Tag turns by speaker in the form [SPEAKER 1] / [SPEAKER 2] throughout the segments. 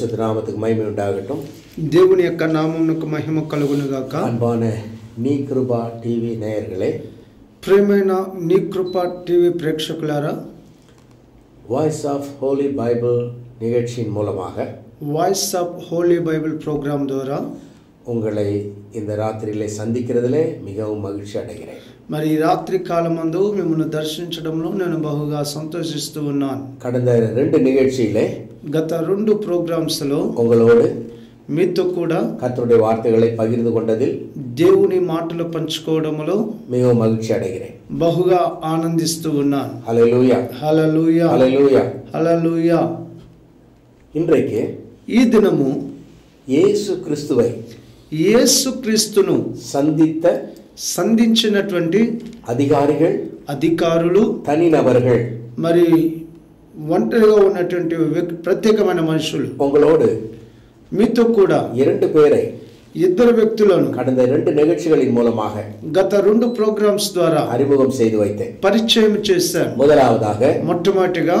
[SPEAKER 1] கர்த்தருடைய பரிசுத்த நாமத்துக்கு மகிமை உண்டாகட்டும்
[SPEAKER 2] దేవుని యొక్క నామమునకు మహిమ కలుగునుగాక
[SPEAKER 1] அன்பான நீ கிருபா டிவி நேயர்களே
[SPEAKER 2] ప్రియమైన నీ కృప టీవీ ప్రేక్షకులారా
[SPEAKER 1] வாய்ஸ் ஆஃப் ஹோலி பைபிள் நிகழ்ச்சியின் மூலமாக
[SPEAKER 2] voice of holy Bible program ద్వారా
[SPEAKER 1] உங்களை இந்த ராத்திரியிலே சந்திக்கிறதிலே மிகவும் மகிழ்ச்சி அடைகிறேன்
[SPEAKER 2] మరి ఈ రాత్రి కాలమందు మిమ్మల్ని దర్శించడంలో నేను బహుగా సంతోషిస్తూ ఉన్నాను
[SPEAKER 1] கடந்த ரெண்டு நிகழ்ச்சியிலே
[SPEAKER 2] గత రెండు ప్రోగ్రామ్స్లో
[SPEAKER 1] உங்களோடு
[SPEAKER 2] మీతో కూడా
[SPEAKER 1] கர்த்தருடைய வார்த்தைகளை பகிர்ந்து கொண்டதில்
[SPEAKER 2] దేవుని మాటలు పంచుకోవడంలో
[SPEAKER 1] மிகவும் மகிழ்ச்சி அடைகிறேன்
[SPEAKER 2] బహుగా ఆనందిస్తూ ఉన్నాను
[SPEAKER 1] ஹalleluya
[SPEAKER 2] హలలుయ
[SPEAKER 1] ஹalleluya
[SPEAKER 2] హలలుయ
[SPEAKER 1] இன்றைக்கு
[SPEAKER 2] ఈ దినము
[SPEAKER 1] இயேசு கிறிஸ்துவை
[SPEAKER 2] యేసుక్రీస్తును
[SPEAKER 1] சந்தித்த
[SPEAKER 2] సంధించినటువంటి
[SPEAKER 1] அதிகாரிகள்
[SPEAKER 2] అధికారులు
[SPEAKER 1] தனிநபர்கள்
[SPEAKER 2] మరి ఒంటరిగా ఉన్నటువంటి వ్యక్- ప్రత్యేకమైన మనుషులు
[SPEAKER 1] உங்களோடு
[SPEAKER 2] మీతో కూడా
[SPEAKER 1] இரண்டு பேரை
[SPEAKER 2] ఇద్దరు వ్యక్తులను
[SPEAKER 1] கடந்த ரெண்டு நிகழ்ச்சிகளின் மூலமாக
[SPEAKER 2] గత రెండు ప్రోగ్రామ్స్ ద్వారా
[SPEAKER 1] அறிமுகம் செய்து வைத்தேன்
[SPEAKER 2] పరిచయం చేశాను
[SPEAKER 1] முதலாவதாக
[SPEAKER 2] మొట్టమొదటిగా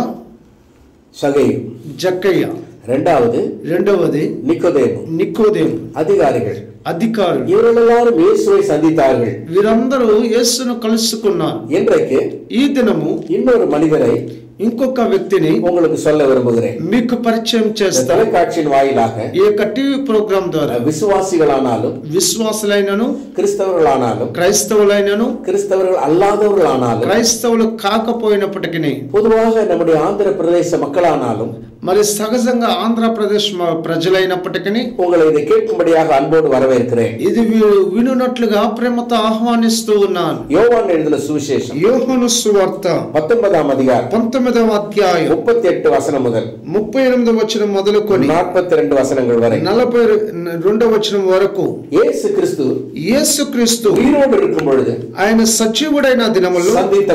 [SPEAKER 1] சகையு
[SPEAKER 2] జక్కయ్య
[SPEAKER 1] இரண்டாவது
[SPEAKER 2] రెండవది
[SPEAKER 1] நிக்கோதேமு
[SPEAKER 2] నికోదేము
[SPEAKER 1] அதிகாரிகள்
[SPEAKER 2] అధికారులు
[SPEAKER 1] இவர்கள் எல்லாரும் இயேசுவை சந்தித்தார்கள்
[SPEAKER 2] వీరందరూ యేసును కలుసుకున్నారు
[SPEAKER 1] இன்றைக்கு
[SPEAKER 2] ఈ దినము
[SPEAKER 1] இன்னொரு மனிதரை
[SPEAKER 2] ఇంకొక వ్యక్తిని
[SPEAKER 1] உங்களுக்கு சொல்ல விரும்புகிறேன்
[SPEAKER 2] మీకు పరిచయం
[SPEAKER 1] இந்த
[SPEAKER 2] చేస్తారు
[SPEAKER 1] தொலைக்காட்சியின் வாயிலாக
[SPEAKER 2] ఈ యొక్క టీవీ ప్రోగ్రాం ద్వారా
[SPEAKER 1] விசுவாசிகளானாலும்
[SPEAKER 2] విశ్వాసులైనను
[SPEAKER 1] கிறிஸ்தவர்களானாலும்
[SPEAKER 2] క్రైస్తవులైనను
[SPEAKER 1] கிறிஸ்தவர்கள் அல்லாதவர்களானாலும்
[SPEAKER 2] క్రైస్తవులు కాకపోయినప్పటికీ
[SPEAKER 1] பொதுவாக நம்முடைய ஆந்திர பிரதேச மக்களானாலும்
[SPEAKER 2] మరి సహజంగా ఆంధ్రప్రదేశ్ ప్రజలైనప్పటికీ
[SPEAKER 1] உங்களை இதை கேட்கும்படியாக அன்போடு
[SPEAKER 2] ఇది వినున్నట్లుగా వినునట్లుగా ప్రేమతో ఆహ్వానిస్తూ ఉన్నాను.
[SPEAKER 1] யோவான் எழுதின சுவிசேஷம்
[SPEAKER 2] యోహను సువార్త
[SPEAKER 1] பத்தொன்பதாம்
[SPEAKER 2] పంతొమ్మిదవ అధ్యాయం
[SPEAKER 1] ముప్పై ఎట్టు వసనం మొదలు.
[SPEAKER 2] ముప్పై ఎనిమిది వచ్చిన మొదలుకొని
[SPEAKER 1] நாற்பத்தி రెండు வசனங்கள் வரை
[SPEAKER 2] నలభై రెండవ వచ్చిన వరకు
[SPEAKER 1] ఏసు క్రీస్తు
[SPEAKER 2] యేసుక్రీస్తు
[SPEAKER 1] క్రీస్తు
[SPEAKER 2] ఆయన సచివుడైన దినములో
[SPEAKER 1] సన్నిహిత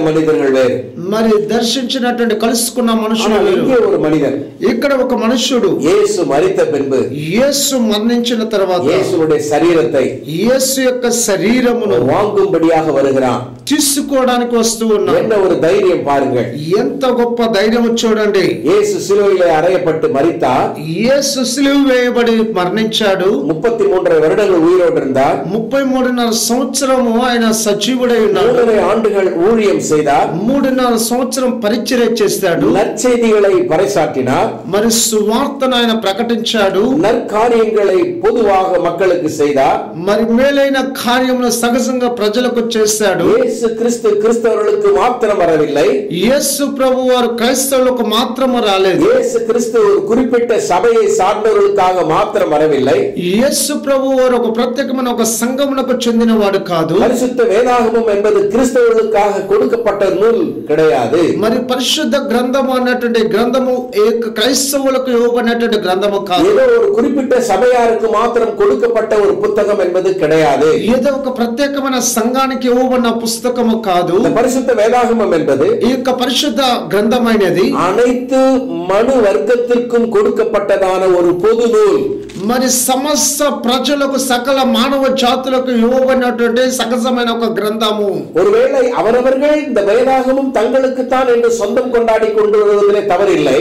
[SPEAKER 2] మరి దర్శించినటువంటి కలుసుకున్న మనుషులు
[SPEAKER 1] ஆனால்
[SPEAKER 2] ఇక్కడ ఒక మనుష్యుడు
[SPEAKER 1] இயேசு மரித்த பின்பு
[SPEAKER 2] యేసు మరణించిన తర్వాత
[SPEAKER 1] இயேசுடைய சரீரத்தை
[SPEAKER 2] యేసు యొక్క శరీరమును
[SPEAKER 1] வாங்கும்படியாக வருகிறான்
[SPEAKER 2] తీసుకోవడానికి వస్తూ ఉన్నాడు
[SPEAKER 1] என்ன ஒரு தைரியம் பாருங்கள்
[SPEAKER 2] ఎంత గొప్ప ధైర్యం చూడండి
[SPEAKER 1] இயேசு சிலுவையிலே அறையப்பட்டு மரித்தார்
[SPEAKER 2] యేసు సిలువ వేయబడి మరణించాడు
[SPEAKER 1] முப்பத்தி மூன்றரை வருடங்கள் உயிரோடு இருந்தார்
[SPEAKER 2] ముప్పై మూడున్నర సంవత్సరము ఆయన సజీవుడై ఉన్నాడు
[SPEAKER 1] மூன்றரை ஆண்டுகள் ஊழியம் செய்தார்
[SPEAKER 2] మూడున్నర సంవత్సరం పరిచర్య చేస్తాడు
[SPEAKER 1] நற்செய்திகளை பறைசாற்றினார்
[SPEAKER 2] మరి సువార్తను ఆయన ప్రకటించాడు
[SPEAKER 1] நற்காரியங்களை பொதுவாக மக்களுக்கு செய்தார்
[SPEAKER 2] మరి మేలైన కార్యములు సహజంగా ప్రజలకు చేశాడు
[SPEAKER 1] இயேசு கிறிஸ்து கிறிஸ்தவர்களுக்கு மாத்திரம் வரவில்லை
[SPEAKER 2] యేసు ప్రభు వారు క్రైస్తవులకు మాత్రము రాలేదు
[SPEAKER 1] இயேசு கிறிஸ்து ஒரு குறிப்பிட்ட சபையை சார்ந்தவர்களுக்காக மாத்திரம் வரவில்லை
[SPEAKER 2] యేసు ప్రభు వారు ఒక ప్రత్యేకమైన ఒక సంఘమునకు చెందినవాడు కాదు
[SPEAKER 1] பரிசுத்த வேதாகமம் என்பது கிறிஸ்தவர்களுக்காக கொடுக்கப்பட்ட நூல் கிடையாது
[SPEAKER 2] మరి పరిశుద్ధ గ్రంథము అన్నటువంటి గ్రంథము ఏక క్రైస్తవులకు ఇవ్వబడినటువంటి గ్రంథము కాదు
[SPEAKER 1] ஏதோ ஒரு குறிப்பிட்ட சபையாருக்கு மாத்திரம் கொடுக்கப்பட்ட ஒரு புத்தகம் என்பது கிடையாது
[SPEAKER 2] ఏదో ఒక ప్రత్యేకమైన సంఘానికి ఇవ్వబడిన పుస్తకము కాదు
[SPEAKER 1] இந்த பரிசுத்த வேதாகமம் என்பது
[SPEAKER 2] ఈ యొక్క పరిశుద్ధ గ్రంథమైనది
[SPEAKER 1] அனைத்து மனு வர்க்கத்திற்கும் கொடுக்கப்பட்டதான ஒரு பொது நூல்
[SPEAKER 2] మరి సమస్త ప్రజలకు సకల మానవ జాతులకు ఇవ్వబడినటువంటి సహజమైన ఒక గ్రంథము
[SPEAKER 1] ஒருவேளை அவரவர்கள் இந்த வேதாகமும் தங்களுக்குத்தான் என்று சொந்தம் கொண்டாடி கொண்டு வருவதிலே தவறில்லை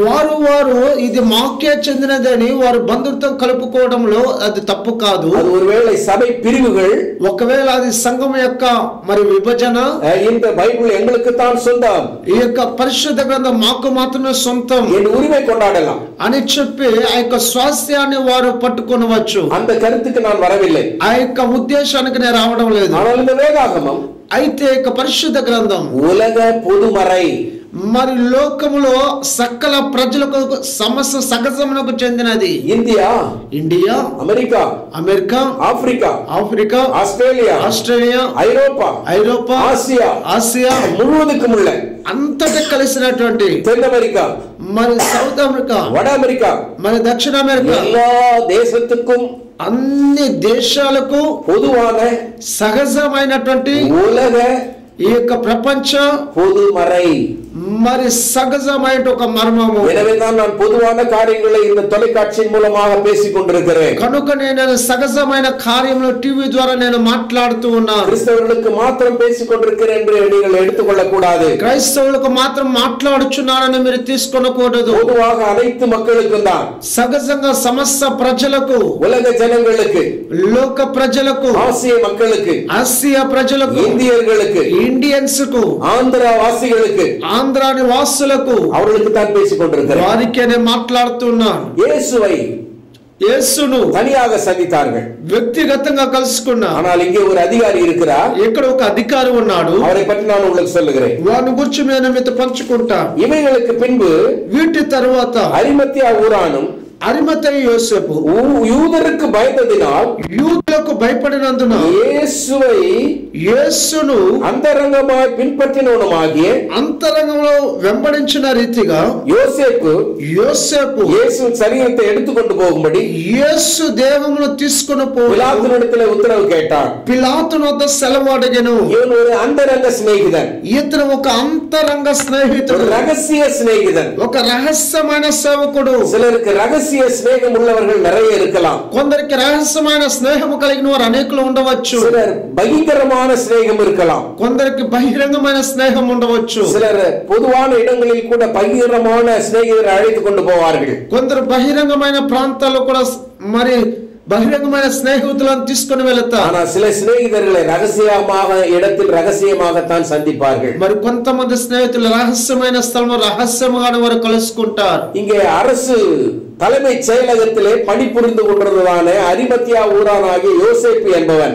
[SPEAKER 2] వారు వారు ఇది మాకే చెందినదని వారు బంధుత్వం కలుపుకోవడంలో అది తప్పు కాదు
[SPEAKER 1] அது ஒருவேளை சபை பிரிவுகள்
[SPEAKER 2] ఒకవేళ అది సంఘం యొక్క మరి విభజన
[SPEAKER 1] இந்த பைபிள் எங்களுக்கு தான் சொந்தம்
[SPEAKER 2] ఈ యొక్క పరిశుద్ధ గ్రంథం మాకు మాత్రమే సొంతం
[SPEAKER 1] என் உரிமை கொண்டாடலாம்
[SPEAKER 2] అని చెప్పి ఆ యొక్క స్వాస్యాన్ని వారు పట్టుకొనవచ్చు
[SPEAKER 1] அந்த கருத்துக்கு நான் வரவில்லை
[SPEAKER 2] ఆ యొక్క ఉద్దేశానికి నేను రావడం లేదు
[SPEAKER 1] ஆனால் இந்த வேதாகமம்
[SPEAKER 2] అయితే పరిశుద్ధ గ్రంథం
[SPEAKER 1] உலக பொதுமறை
[SPEAKER 2] మరి లోకములో సకల ప్రజలకు సమస్త సగజమునకు చెందినది
[SPEAKER 1] India
[SPEAKER 2] India
[SPEAKER 1] America
[SPEAKER 2] America
[SPEAKER 1] Africa
[SPEAKER 2] Africa
[SPEAKER 1] Australia
[SPEAKER 2] Australia
[SPEAKER 1] ஐரோப்பா
[SPEAKER 2] ఐరోపా
[SPEAKER 1] ஆசியா
[SPEAKER 2] ఆసియా
[SPEAKER 1] முழுவதுக்கும் உள்ள
[SPEAKER 2] అంతటా కలిసినటువంటి
[SPEAKER 1] தென் அமெரிக்கா
[SPEAKER 2] మరి సౌత్ అమెరికా
[SPEAKER 1] வட அமெரிக்கா
[SPEAKER 2] మరి దక్షిణ అమెరికా
[SPEAKER 1] எல்லா தேசத்துக்கும்
[SPEAKER 2] అన్ని దేశాలకు
[SPEAKER 1] பொதுவான
[SPEAKER 2] సహజమైనటువంటి
[SPEAKER 1] உலக
[SPEAKER 2] ఈ యొక్క ప్రపంచ
[SPEAKER 1] பொதுமறை
[SPEAKER 2] మరి సహజమైన ఒక మర్మము
[SPEAKER 1] எனவேதான் நான் பொதுவான காரியங்களை இந்த தொலைக்காட்சியின் மூலமாக பேசிக் கொண்டிருக்கிறேன்
[SPEAKER 2] కనుక నేను సహజమైన కార్యంలో టీవీ ద్వారా నేను మాట్లాడుతూ ఉన్నాను
[SPEAKER 1] கிறிஸ்தவர்களுக்கு மாத்திரம் பேசிக் கொண்டிருக்கிறேன் என்று நீங்கள் எடுத்துக்கொள்ளக் கூடாது
[SPEAKER 2] క్రైస్తవులకు మాత్రం మాట్లాడుచున్నానని మీరు తీసుకొనకూడదు
[SPEAKER 1] பொதுவாக அனைத்து மக்களுக்கும் தான்
[SPEAKER 2] సహజంగా సమస్త ప్రజలకు
[SPEAKER 1] உலக ஜனங்களுக்கு
[SPEAKER 2] లోక ప్రజలకు
[SPEAKER 1] ஆசிய மக்களுக்கு
[SPEAKER 2] ఆసియా ప్రజలకు
[SPEAKER 1] இந்தியர்களுக்கு
[SPEAKER 2] ఇండియన్స్ కు
[SPEAKER 1] ஆந்திரா வாசிகளுக்கு
[SPEAKER 2] ఆంధ్ర నివాసులకు
[SPEAKER 1] அவர்களுக்கு தான் பேசிக் கொண்டிருக்கிறேன்
[SPEAKER 2] వారికే నేను మాట్లాడుతున్నాను
[SPEAKER 1] இயேசுவை
[SPEAKER 2] యేసును
[SPEAKER 1] தனியாக சந்தித்தார்கள்
[SPEAKER 2] వ్యక్తిగతంగా కలుసుకున్నా
[SPEAKER 1] ஆனால் இங்கே ஒரு அதிகாரி இருக்கிறார்
[SPEAKER 2] ఇక్కడ ఒక అధికారి ఉన్నాడు
[SPEAKER 1] அவரை பற்றி நான் உங்களுக்கு சொல்லுகிறேன்
[SPEAKER 2] వాని గురించి నేను మీతో పంచుకుంటా
[SPEAKER 1] இவைகளுக்கு பின்பு
[SPEAKER 2] వీటి తరువాత
[SPEAKER 1] அரிமத்தியா ஊரானும்
[SPEAKER 2] అరిమతయ యోసేపు
[SPEAKER 1] ஊ- யூதருக்கு பயந்ததினால்
[SPEAKER 2] యూదులకు భయపడినందున
[SPEAKER 1] இயேசுவை
[SPEAKER 2] యేసును
[SPEAKER 1] அந்தரங்கமாய் பின்பற்றினவனுமாகிய
[SPEAKER 2] అంతరంగంలో వెంబడించిన రీతిగా
[SPEAKER 1] யோசேப்பு
[SPEAKER 2] యోసేపు
[SPEAKER 1] இயேசு சரீரத்தை எடுத்துக்கொண்டு போகும்படி
[SPEAKER 2] యేసు దేహమును తీసుకుని పో
[SPEAKER 1] பிலாத்தினிடத்தில் உத்தரவு கேட்டான்
[SPEAKER 2] పిలాతును వద్ద సెలవు అడిగెను
[SPEAKER 1] இவன் ஒரு அந்தரங்க சிநேகிதன்
[SPEAKER 2] ఇతను ఒక అంతరంగ
[SPEAKER 1] ஒரு
[SPEAKER 2] స్నేహితుడు
[SPEAKER 1] ரகசிய சிநேகிதன்
[SPEAKER 2] ఒక రహస్యమైన సేవకుడు
[SPEAKER 1] சிலருக்கு ரகசிய சிநேகம் உள்ளவர்கள் நிறைய இருக்கலாம்
[SPEAKER 2] కొందరికి రహస్యమైన స్నేహము కలిగిన వారు అనేకులు ఉండవచ్చు
[SPEAKER 1] சிலர் பயங்கரமான சிநேகம் இருக்கலாம்
[SPEAKER 2] కొందరికి బహిరంగమైన స్నేహం ఉండవచ్చు
[SPEAKER 1] சிலர் பொதுவான இடங்களில் கூட பயங்கரமான சிநேகிதரை அழைத்துக் கொண்டு போவார்கள்
[SPEAKER 2] కొందరు బహిరంగమైన ప్రాంతాల్లో కూడా స్- మరి బహిరంగమైన స్నేహితులను తీసుకుని వెళతారు
[SPEAKER 1] ஆனா சில சிநேகிதர்களை ரகசியமாக இடத்தில் ரகசியமாகத்தான் சந்திப்பார்கள்
[SPEAKER 2] మరి కొంతమంది స్నేహితులు రహస్యమైన స్థలంలో రహస్యముగానే వారు కలుసుకుంటారు
[SPEAKER 1] இங்கே அரசு தலைமைச் செயலகத்திலே பணிபுரிந்து கொண்டிருந்ததான அரிமத்தியா ஊரானாகிய யோசேப்பு என்பவன்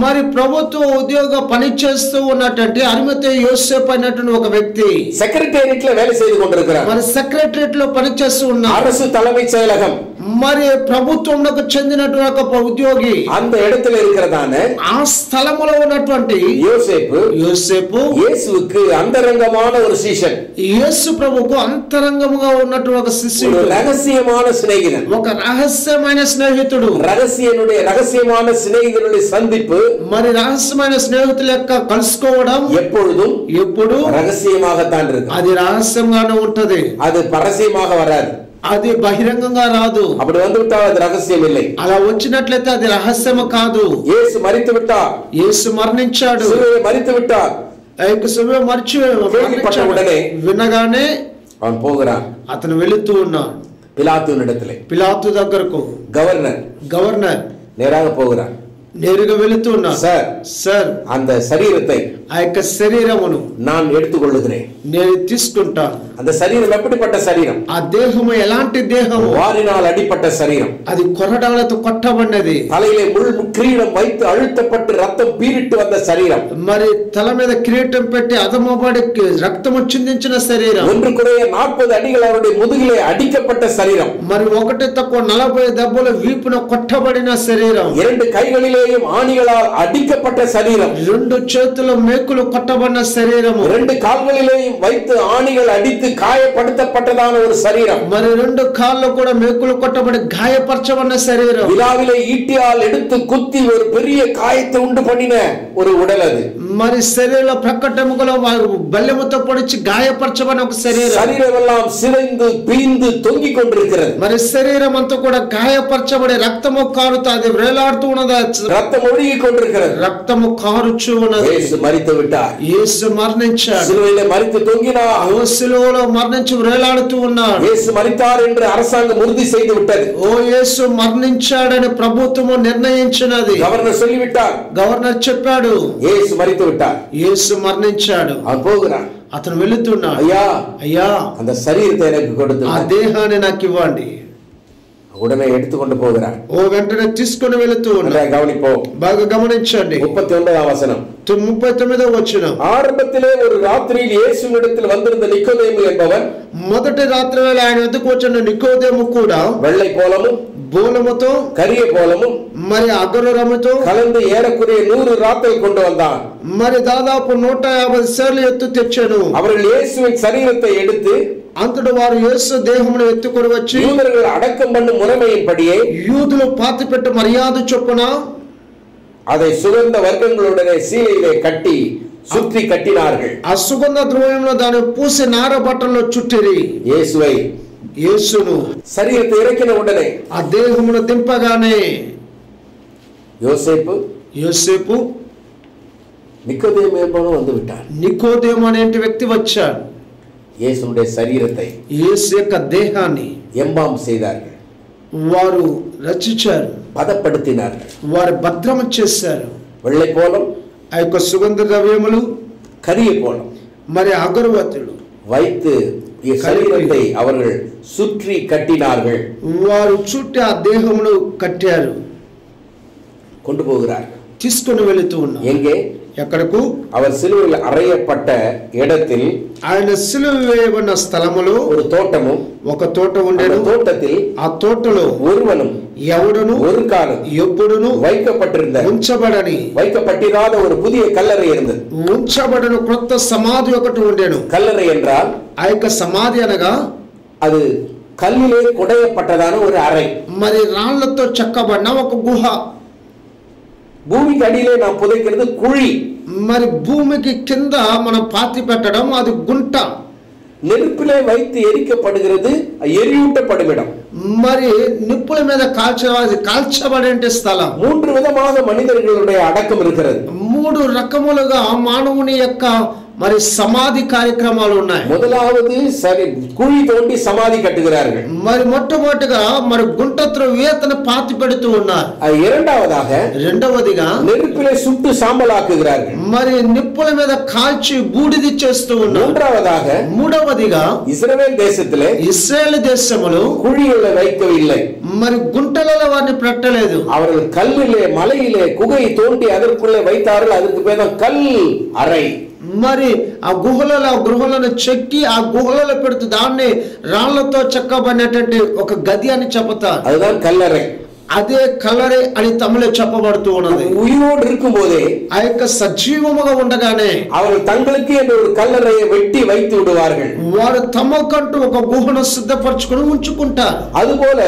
[SPEAKER 2] మరి ప్రభుత్వ ఉద్యోగ పని చేస్తూ ఉన్నటువంటి అరిమతే యోసేపు అయినటువంటి ఒక వ్యక్తి
[SPEAKER 1] செக்ரட்டேரியட்ல வேலை செய்து கொண்டிருக்கிறார்
[SPEAKER 2] మరి సెక్రటరియట్ లో పనిచేస్తూ ఉన్నారు
[SPEAKER 1] அரசு தலைமைச் செயலகம்
[SPEAKER 2] మరి ప్రభుత్వంలో చెందినటువంటి ఒక ఉద్యోగి
[SPEAKER 1] அந்த இடத்துல இருக்கிறதான
[SPEAKER 2] ఆ స్థలములో ఉన్నటువంటి
[SPEAKER 1] யோசேப்பு
[SPEAKER 2] యోసేపు
[SPEAKER 1] இயேசுவுக்கு அந்தரங்கமான ஒரு சீஷன்
[SPEAKER 2] యేసు ప్రభుకు అంతరంగముగా ఉన్నటువంటి ఒక
[SPEAKER 1] ஒரு
[SPEAKER 2] శిష్యుడు
[SPEAKER 1] ரகசியமான சிநேகிதன்
[SPEAKER 2] ఒక రహస్యమైన స్నేహితుడు
[SPEAKER 1] ரகசியனுடைய ரகசியமான சிநேகிதனுடைய சந்திப்பு
[SPEAKER 2] మరి రహస్యమైన స్నేహితుల యొక్క కలుసుకోవడం
[SPEAKER 1] எப்பொழுதும்
[SPEAKER 2] ఎప్పుడు
[SPEAKER 1] ரகசியமாகத்தான் இருக்கும்
[SPEAKER 2] అది రహస్యంగానే ఉంటది
[SPEAKER 1] அது பரசியமாக வராது
[SPEAKER 2] అది బహిరంగంగా రాదు.
[SPEAKER 1] అప్పుడు வந்துவிட்டால் అది రహస్యం
[SPEAKER 2] అలా వచ్చినట్లయితే అది రహస్యము కాదు.
[SPEAKER 1] యేసు మరిచి విట్టారు
[SPEAKER 2] యేసు మరణించాడు.
[SPEAKER 1] శిలువ విట్ట
[SPEAKER 2] విట్టారు ఏక శిలువ మరిచి
[SPEAKER 1] ఉడనే.
[SPEAKER 2] వినగానే
[SPEAKER 1] அவன்
[SPEAKER 2] అతను వెళుతూ
[SPEAKER 1] ఉన్నా పిలాతు
[SPEAKER 2] పిలాతు దగ్గరకు.
[SPEAKER 1] గవర్నర్.
[SPEAKER 2] గవర్నర్.
[SPEAKER 1] నేరాగా పోగరా.
[SPEAKER 2] నేరుగా వెళుతూ ఉన్నాడు
[SPEAKER 1] சார்
[SPEAKER 2] సార్
[SPEAKER 1] அந்த சரீரத்தை
[SPEAKER 2] ఆ యొక్క శరీరమును
[SPEAKER 1] நான் எடுத்துக்கொள்ளுகிறேன்
[SPEAKER 2] నేను తీసుకుంటాను
[SPEAKER 1] அந்த சரீரம் எப்படிப்பட்ட சரீரம்
[SPEAKER 2] ఆ దేహము ఎలాంటి దేహము
[SPEAKER 1] வாரினால் அடிப்பட்ட சரீரம்
[SPEAKER 2] అది కొరడాలతో కొట్టబడినది
[SPEAKER 1] தலையிலே முள் கிரீடம் வைத்து அழுத்தப்பட்டு ரத்தம் பீரிட்டு வந்த சரீரம்
[SPEAKER 2] మరి తల మీద కిరీటం పెట్టి అదమబడి రక్తము చిందించిన శరీరం
[SPEAKER 1] ஒன்று குறைய நாற்பது அடிகள் அவருடைய முதுகிலே அடிக்கப்பட்ட சரீரம்
[SPEAKER 2] మరి ఒకటి తక్కువ నలభై దెబ్బలు వీపున కొట్టబడిన శరీరం
[SPEAKER 1] இரண்டு கைகளிலேயும் ஆணிகளால் அடிக்கப்பட்ட சரீரம்
[SPEAKER 2] రెండు చేతుల మేకులు కొట్టబడిన శరీరము
[SPEAKER 1] இரண்டு கால்களிலேயும் வைத்து ஆணிகள் அடித்து காயப்படுத்தப்பட்டதான ஒரு சரீரம்
[SPEAKER 2] మరి రెండు కాళ్ళు కూడా మేకులు కొట్టబడి గాయపరచబడిన శరీరం
[SPEAKER 1] விழாவிலே ஈட்டியால் எடுத்து குத்தி ஒரு பெரிய காயத்தை உண்டு பண்ணின ஒரு உடல் அது
[SPEAKER 2] మరి శరీర ప్రక్కటెముకలో బల్లెముతో పొడిచి గాయపరచబడిన ఒక శరీరం
[SPEAKER 1] சரீரம் எல்லாம் சிதைந்து பீந்து தொங்கிக் கொண்டிருக்கிறது
[SPEAKER 2] మరి శరీరం అంతా కూడా గాయపరచబడి రక్తము కారుతూ అది వేలాడుతూ ఉన్నది
[SPEAKER 1] ரத்தம் ஒழுகிக் கொண்டிருக்கிறது
[SPEAKER 2] రక్తము కారుచు ఉన్నది
[SPEAKER 1] இயேசு மறித்து விட்டார்
[SPEAKER 2] యేసు మరణించాడు
[SPEAKER 1] சிலுவையிலே மறித்து தொங்கினார்
[SPEAKER 2] యోసులో మరణించి వేలాడుతూ ఉన్నాడు
[SPEAKER 1] இயேசு மறித்தார் என்று அரசாங்கம் உறுதி செய்து விட்டது
[SPEAKER 2] ఓ యేసు మరణించాడని ప్రభుత్వము నిర్ణయించినది
[SPEAKER 1] கவர்னர் சொல்லிவிட்டார்
[SPEAKER 2] గవర్నర్ చెప్పాడు
[SPEAKER 1] இயேசு மறித்து விட்டார்
[SPEAKER 2] యేసు మరణించాడు
[SPEAKER 1] அவன் போகிறான்
[SPEAKER 2] అతను వెళుతున్నాడు
[SPEAKER 1] ஐயா
[SPEAKER 2] అయ్యా
[SPEAKER 1] அந்த சரீரத்தை எனக்கு கொடுத்து
[SPEAKER 2] ఆ దేహాన్ని నాకు ఇవ్వండి
[SPEAKER 1] உடனே எடுத்துக்கொண்டு போகிறான்
[SPEAKER 2] ఓ వెంటనే తీసుకుని వెళుతూ ఉన్నాడు
[SPEAKER 1] நன்றாக கவனிப்போம்
[SPEAKER 2] బాగా గమనించండి
[SPEAKER 1] முப்பத்தி ஒன்பதாம் வசனம்
[SPEAKER 2] తొ- ముప్పై తొమ్మిదో వచ్చిన
[SPEAKER 1] ஆரம்பத்திலே ஒரு ராத்திரியில் இயேசுவினிடத்தில் வந்திருந்த நிக்கோதேமு என்பவன்
[SPEAKER 2] మొదటి రాత్రి వేళ ఆయన ఎదుకు వచ్చిన నికోదేము కూడా
[SPEAKER 1] வெள்ளை போலமும்
[SPEAKER 2] బోలముతో
[SPEAKER 1] கரிய போலமும்
[SPEAKER 2] మరి అగరురముతో
[SPEAKER 1] கலந்து ஏறக்குறைய நூறு ராத்தல் கொண்டு வந்தான்
[SPEAKER 2] మరి దాదాపు నూట యాభై సార్లు ఎత్తు తెచ్చాను
[SPEAKER 1] அவர்கள் இயேசுவின் சரீரத்தை எடுத்து
[SPEAKER 2] అంతటి వారు యేసు దేహమును ఎత్తుకొని వచ్చి
[SPEAKER 1] யூதர்கள் அடக்கம் பண்ணும் முறைமையின்படியே
[SPEAKER 2] యూదులు పాతిపెట్టు మర్యాద చొప్పున
[SPEAKER 1] அதை சுகந்த வர்க்கங்களுடனே சீலையிலே கட்டி சுற்றி கட்டினார்கள்
[SPEAKER 2] ఆ సుగంధ ద్రవ్యంలో దాన్ని పూసి నార బట్టల్లో చుట్టిరి
[SPEAKER 1] இயேசுவை
[SPEAKER 2] యేసును
[SPEAKER 1] சரீரத்தை இறக்கின உடனே
[SPEAKER 2] ఆ దేహమును దింపగానే
[SPEAKER 1] யோசேப்பு
[SPEAKER 2] యోసేపు
[SPEAKER 1] நிக்கோதேமு என்பவனும் வந்து விட்டார்
[SPEAKER 2] నికోదేము అనేటి వ్యక్తి వచ్చాడు
[SPEAKER 1] இயேசுடைய சரீரத்தை
[SPEAKER 2] యేసు యొక్క దేహాన్ని
[SPEAKER 1] எம்பாம் செய்தார்கள்
[SPEAKER 2] వారు రచించారు
[SPEAKER 1] பதப்படுத்தினார்கள்
[SPEAKER 2] వారు భద్రము చేశారు
[SPEAKER 1] வெள்ளை போலம்
[SPEAKER 2] ఆ యొక్క సుగంధ ద్రవ్యములు
[SPEAKER 1] கரிய போலம்
[SPEAKER 2] మరి అగరబత్తులు
[SPEAKER 1] வைத்து சரீரத்தை அவர்கள் சுற்றி கட்டினார்கள்
[SPEAKER 2] వారు చుట్టి ఆ దేహమును కట్టారు
[SPEAKER 1] கொண்டு போகிறார்கள்
[SPEAKER 2] తీసుకొని వెళుతూ ఉన్నారు
[SPEAKER 1] எங்கே
[SPEAKER 2] ఎక్కడకు
[SPEAKER 1] அவர் சிலுவையில் அறையப்பட்ட இடத்தில்
[SPEAKER 2] ఆయన సిలువ వేయబడిన స్థలములో
[SPEAKER 1] ஒரு தோட்டமும்
[SPEAKER 2] ఒక తోట
[SPEAKER 1] அந்த
[SPEAKER 2] ఉండేను
[SPEAKER 1] தோட்டத்தில்
[SPEAKER 2] ఆ తోటలో
[SPEAKER 1] ஒருவனும்
[SPEAKER 2] ఎవడును
[SPEAKER 1] ஒரு காலம்
[SPEAKER 2] ఎప్పుడును
[SPEAKER 1] வைக்கப்பட்டிருந்த
[SPEAKER 2] ఉంచబడని
[SPEAKER 1] வைக்கப்பட்டிராத ஒரு புதிய கல்லறை இருந்தது
[SPEAKER 2] ఉంచబడని క్రొత్త సమాధి ఒకటి ఉండేను
[SPEAKER 1] கல்லறை என்றால்
[SPEAKER 2] ఆ యొక్క సమాధి అనగా
[SPEAKER 1] அது கல்லிலே குடையப்பட்டதான ஒரு அறை
[SPEAKER 2] మరి రాళ్లతో చెక్కబడిన ఒక గుహ
[SPEAKER 1] பூமிக்கு அடியிலே நாம் புதைக்கிறது குழி
[SPEAKER 2] మరి భూమికి కింద మనం పాతి పెట్టడం అది గుంట
[SPEAKER 1] நெருப்பிலே வைத்து எரிக்கப்படுகிறது எரியூட்டப்படும் இடம்
[SPEAKER 2] మరి నిప్పుల మీద కాల్చ అది కాల్చబడే స్థలం
[SPEAKER 1] மூன்று விதமாக மனிதர்களுடைய அடக்கம் இருக்கிறது
[SPEAKER 2] మూడు రకములుగా మానవుని యొక్క మరి సమాధి కార్యక్రమాలు ఉన్నాయి
[SPEAKER 1] முதலாவது சரி குழி தோண்டி சமாதி கட்டுகிறார்கள்
[SPEAKER 2] మరి మొట్టమొదటిగా మరి గుంట త్రవ్వేతను పాతి పెడుతూ ఉన్నారు
[SPEAKER 1] அது இரண்டாவதாக
[SPEAKER 2] రెండవదిగా
[SPEAKER 1] நெருப்பிலே சுட்டு சாம்பலாக்குகிறார்கள்
[SPEAKER 2] మరి నిప్పుల మీద కాల్చి బూడిది చేస్తూ ఉన్నారు
[SPEAKER 1] மூன்றாவதாக
[SPEAKER 2] మూడవదిగా
[SPEAKER 1] இஸ்ரவேல் தேசத்திலே
[SPEAKER 2] ఇస్రాయేల్ దేశములు
[SPEAKER 1] குழிகளை வைக்கவில்லை
[SPEAKER 2] మరి గుంటలలో వారిని పెట్టలేదు
[SPEAKER 1] அவர்கள் கல்லிலே மலையிலே குகை தோண்டி அதற்குள்ளே வைத்தார்கள் அதற்கு பேர் தான் கல் அறை
[SPEAKER 2] మరి ఆ గుహలలో ఆ గృహలను చెక్కి ఆ గుహలలో పెడుతూ దాన్ని రాళ్లతో చెక్కబడినటువంటి ఒక గది అని చెబుతారు
[SPEAKER 1] அதுதான் கல்லறை
[SPEAKER 2] అదే కలరే అని తమిళ చెప్పబడుతూ ఉన్నది
[SPEAKER 1] உயிரோடு இருக்கும் போதே
[SPEAKER 2] ఆ యొక్క సజీవముగా ఉండగానే
[SPEAKER 1] அவர்கள் தங்களுக்கு என்று ஒரு கல்லறையை வெட்டி வைத்து விடுவார்கள்
[SPEAKER 2] వారు తమకంటూ ఒక గుహను సిద్ధపరచుకుని ఉంచుకుంటారు
[SPEAKER 1] அதுபோல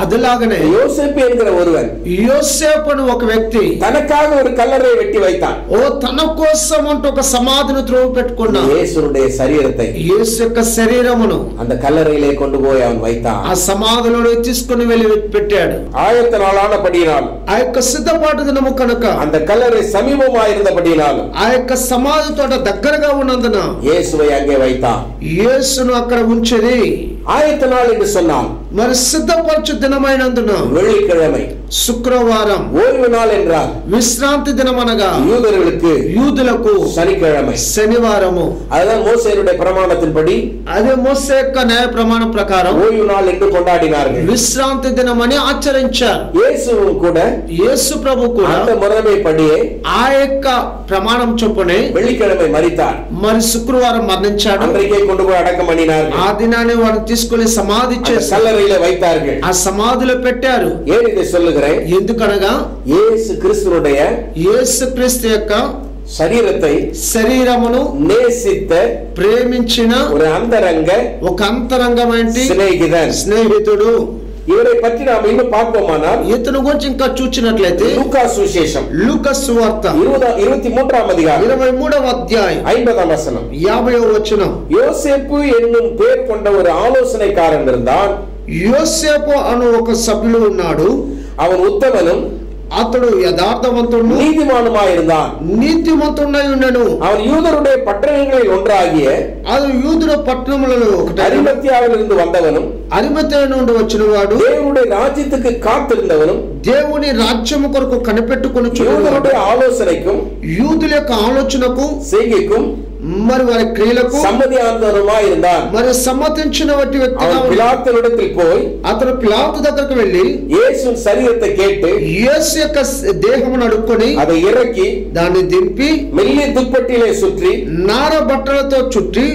[SPEAKER 2] అదిలాగనే
[SPEAKER 1] யோசேப்பு என்கிற ஒருவன்
[SPEAKER 2] యోసేపు అని ఒక వ్యక్తి
[SPEAKER 1] தனக்காக ஒரு கல்லறையை வெட்டி வைத்தான்
[SPEAKER 2] ఓ తన కోసం అంటూ ఒక సమాధిని త్రోవ పెట్టుకున్నా
[SPEAKER 1] இயேசுடைய சரீரத்தை
[SPEAKER 2] యేసు యొక్క శరీరమును
[SPEAKER 1] அந்த கல்லறையிலே கொண்டு போய் அவன் வைத்தான்
[SPEAKER 2] ఆ సమాధిలో తీసుకుని వెళ్ళి పెట్టాడు
[SPEAKER 1] ஆயத்த நாளானபடியினால்
[SPEAKER 2] ఆ యొక్క సిద్ధపాటు దినము కనుక
[SPEAKER 1] அந்த கல்லறை சமீபமாயிருந்தபடியினாலும்
[SPEAKER 2] ఆ యొక్క సమాధి తోట దగ్గరగా ఉన్నందున
[SPEAKER 1] இயேசுவை அங்கே வைத்தான்
[SPEAKER 2] యేసును అక్కడ ఉంచేది
[SPEAKER 1] ஆயத்த நாள் என்று சொன்னால்
[SPEAKER 2] మరి సిద్ధపరచు దినమైనందున
[SPEAKER 1] வெள்ளிக்கிழமை
[SPEAKER 2] శుక్రవారం
[SPEAKER 1] ஓய்வு நாள் என்றால்
[SPEAKER 2] విశ్రాంతి దినమనగా
[SPEAKER 1] யூதர்களுக்கு
[SPEAKER 2] యూదులకు
[SPEAKER 1] சனிக்கிழமை
[SPEAKER 2] శనివారము
[SPEAKER 1] அதுதான் மோசேனுடைய பிரமாணத்தின்படி
[SPEAKER 2] అదే మోసే యొక్క న్యాయ ప్రమాణం ప్రకారం
[SPEAKER 1] ஓய்வு நாள் என்று கொண்டாடினார்கள்
[SPEAKER 2] విశ్రాంతి దినమని ఆచరించారు
[SPEAKER 1] இயேசுவும் கூட
[SPEAKER 2] యేసు ప్రభు కూడా
[SPEAKER 1] அந்த முறைமைப்படியே
[SPEAKER 2] ఆ యొక్క ప్రమాణం చొప్పునే
[SPEAKER 1] வெள்ளிக்கிழமை மறித்தார்
[SPEAKER 2] మరి శుక్రవారం మరణించాడు
[SPEAKER 1] அன்றைக்கே கொண்டு போய் அடக்கம் பண்ணினார்கள்
[SPEAKER 2] ఆ దినాన్ని వారిని తీసుకుని సమాధి
[SPEAKER 1] కల్లరైలో వైతారు
[SPEAKER 2] ఆ సమాధిలో పెట్టారు
[SPEAKER 1] ఏం ఇది
[SPEAKER 2] ఎందుకనగా
[SPEAKER 1] ఏసు క్రీస్తునుடைய
[SPEAKER 2] ఏసు క్రీస్తు యొక్క
[SPEAKER 1] శరీరతై
[SPEAKER 2] శరీరమును
[SPEAKER 1] నేసిత
[SPEAKER 2] ప్రేమించిన
[SPEAKER 1] ఒక అంతరంగ
[SPEAKER 2] ఒక అంతరంగం
[SPEAKER 1] ఏంటి
[SPEAKER 2] స్నేహితుడు
[SPEAKER 1] இவரை பற்றி நாம் இன்னும் பார்ப்போமானால்
[SPEAKER 2] ఇతను గురించి ఇంకా చూచినట్లయితే
[SPEAKER 1] லூக்கா சுவிசேஷம்
[SPEAKER 2] లూకస్ వార్త
[SPEAKER 1] இருபதாம் இருபத்தி மூன்றாம் அதிகாரம்
[SPEAKER 2] ఇరవై మూడవ అధ్యాయం
[SPEAKER 1] ஐம்பதாம் வசனம்
[SPEAKER 2] యాభైవ వచనం
[SPEAKER 1] யோசேப்பு என்னும் பேர் கொண்ட ஒரு ஆலோசனைக்காரன் இருந்தான்
[SPEAKER 2] యోసేపు అను ఒక సభ్యుడు ఉన్నాడు
[SPEAKER 1] அவன் உத்தமனும்
[SPEAKER 2] అతడు యథార్థవంతుడు
[SPEAKER 1] நீதிமானுமாயிருந்தான்.
[SPEAKER 2] நீதிமத்துண்டாய் ఉండను.
[SPEAKER 1] அவன் யூதருடைய பட்டணங்களில் ஒன்றாகிய
[SPEAKER 2] அது యూదుల పట్టణములలో ఒకటి.
[SPEAKER 1] அரிமத்தியாவிலிருந்து வந்தவனும்
[SPEAKER 2] అరిమతయ నుండి వచ్చిన
[SPEAKER 1] தேவனுடைய ராஜ்யத்துக்கு காத்திருந்தவனும்
[SPEAKER 2] దేవుని రాజ్యము కొరకు కనిపెట్టుకొని
[SPEAKER 1] యూదుల ఆలోచనకు
[SPEAKER 2] యూదుల యొక్క ఆలోచనకు
[SPEAKER 1] செய்கைக்கும்
[SPEAKER 2] మరి వారి క్రియలకు
[SPEAKER 1] சம்மதியானவனுமாய் இருந்தான்
[SPEAKER 2] మరి సమ్మతించిన వంటి వ్యక్తిగా
[SPEAKER 1] அவன்
[SPEAKER 2] ఉన్నాడు.
[SPEAKER 1] பிலாத்தினிடத்தில் போய்
[SPEAKER 2] అతను పిలాతు దగ్గరకు వెళ్ళి
[SPEAKER 1] இயேசு சரீரத்தை கேட்டு
[SPEAKER 2] యేసు యొక్క దేహమును అడుక్కొని
[SPEAKER 1] அதை இறக்கி
[SPEAKER 2] దాన్ని దింపి
[SPEAKER 1] மெல்லிய துப்பட்டிலே சுற்றி
[SPEAKER 2] నార బట్టలతో చుట్టి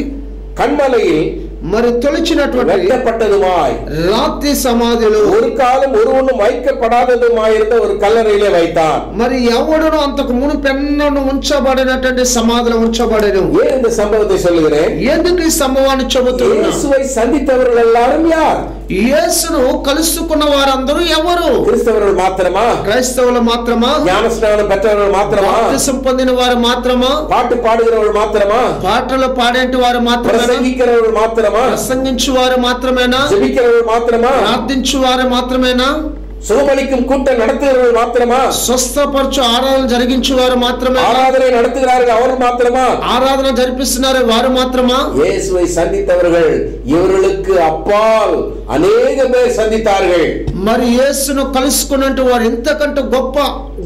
[SPEAKER 1] கண்மலையில்
[SPEAKER 2] మరి తొలిచినటువంటి
[SPEAKER 1] வெட்டப்பட்டதுமாய்
[SPEAKER 2] రాత్రి సమాధిలో
[SPEAKER 1] ஒரு காலம் ஒருவனும் வைக்கப்படாததுமாயிருந்த ஒரு கல்லறையிலே வைத்தான்
[SPEAKER 2] మరి ఎవడును అంతకు మునుపెన్నను ఉంచబడినటువంటి సమాధిలో ఉంచబడను
[SPEAKER 1] ஏன் இந்த சம்பவத்தை சொல்லுகிறேன்
[SPEAKER 2] ఎందుకు ఈ సంభవాన్ని చెబుతున్నా
[SPEAKER 1] இயேசுவை சந்தித்தவர்கள் எல்லாரும் யார்
[SPEAKER 2] యేసును కలుసుకున్న వారందరూ ఎవరు
[SPEAKER 1] கிறிஸ்தவர்கள் மாத்திரமா
[SPEAKER 2] క్రైస్తవులు మాత్రమా
[SPEAKER 1] ஞானஸ்நானம் பெற்றவர்கள் மாத்திரமா
[SPEAKER 2] బాప్తిసం పొందిన వారు మాత్రమా
[SPEAKER 1] பாட்டு பாடுகிறவர்கள் மாத்திரமா
[SPEAKER 2] పాటలు పాడేటి వారు మాత్రమేనా
[SPEAKER 1] பிரசங்கிக்கிறவர்கள் மாத்திரமா
[SPEAKER 2] ప్రసంగించు వారు మాత్రమేనా?
[SPEAKER 1] జపించేవారు
[SPEAKER 2] ప్రార్థించు వారు మాత్రమేనా?
[SPEAKER 1] சுகமளிக்கும் கூட்டம் நடத்துகிறவர்கள் மாத்திரமா
[SPEAKER 2] స్వస్థపరచు ఆరాధన జరిగించు వారు మాత్రమే
[SPEAKER 1] ஆராதனை நடத்துகிறார்கள் அவர்கள் மாத்திரமா
[SPEAKER 2] ఆరాధన జరిపిస్తున్నారు వారు మాత్రమా
[SPEAKER 1] இயேசுவை சந்தித்தவர்கள் இவர்களுக்கு அப்பால் அநேக பேர் சந்தித்தார்கள்
[SPEAKER 2] మరి యేసును కలుసుకున్నట్టు వారు ఎంతకంటే గొప్ప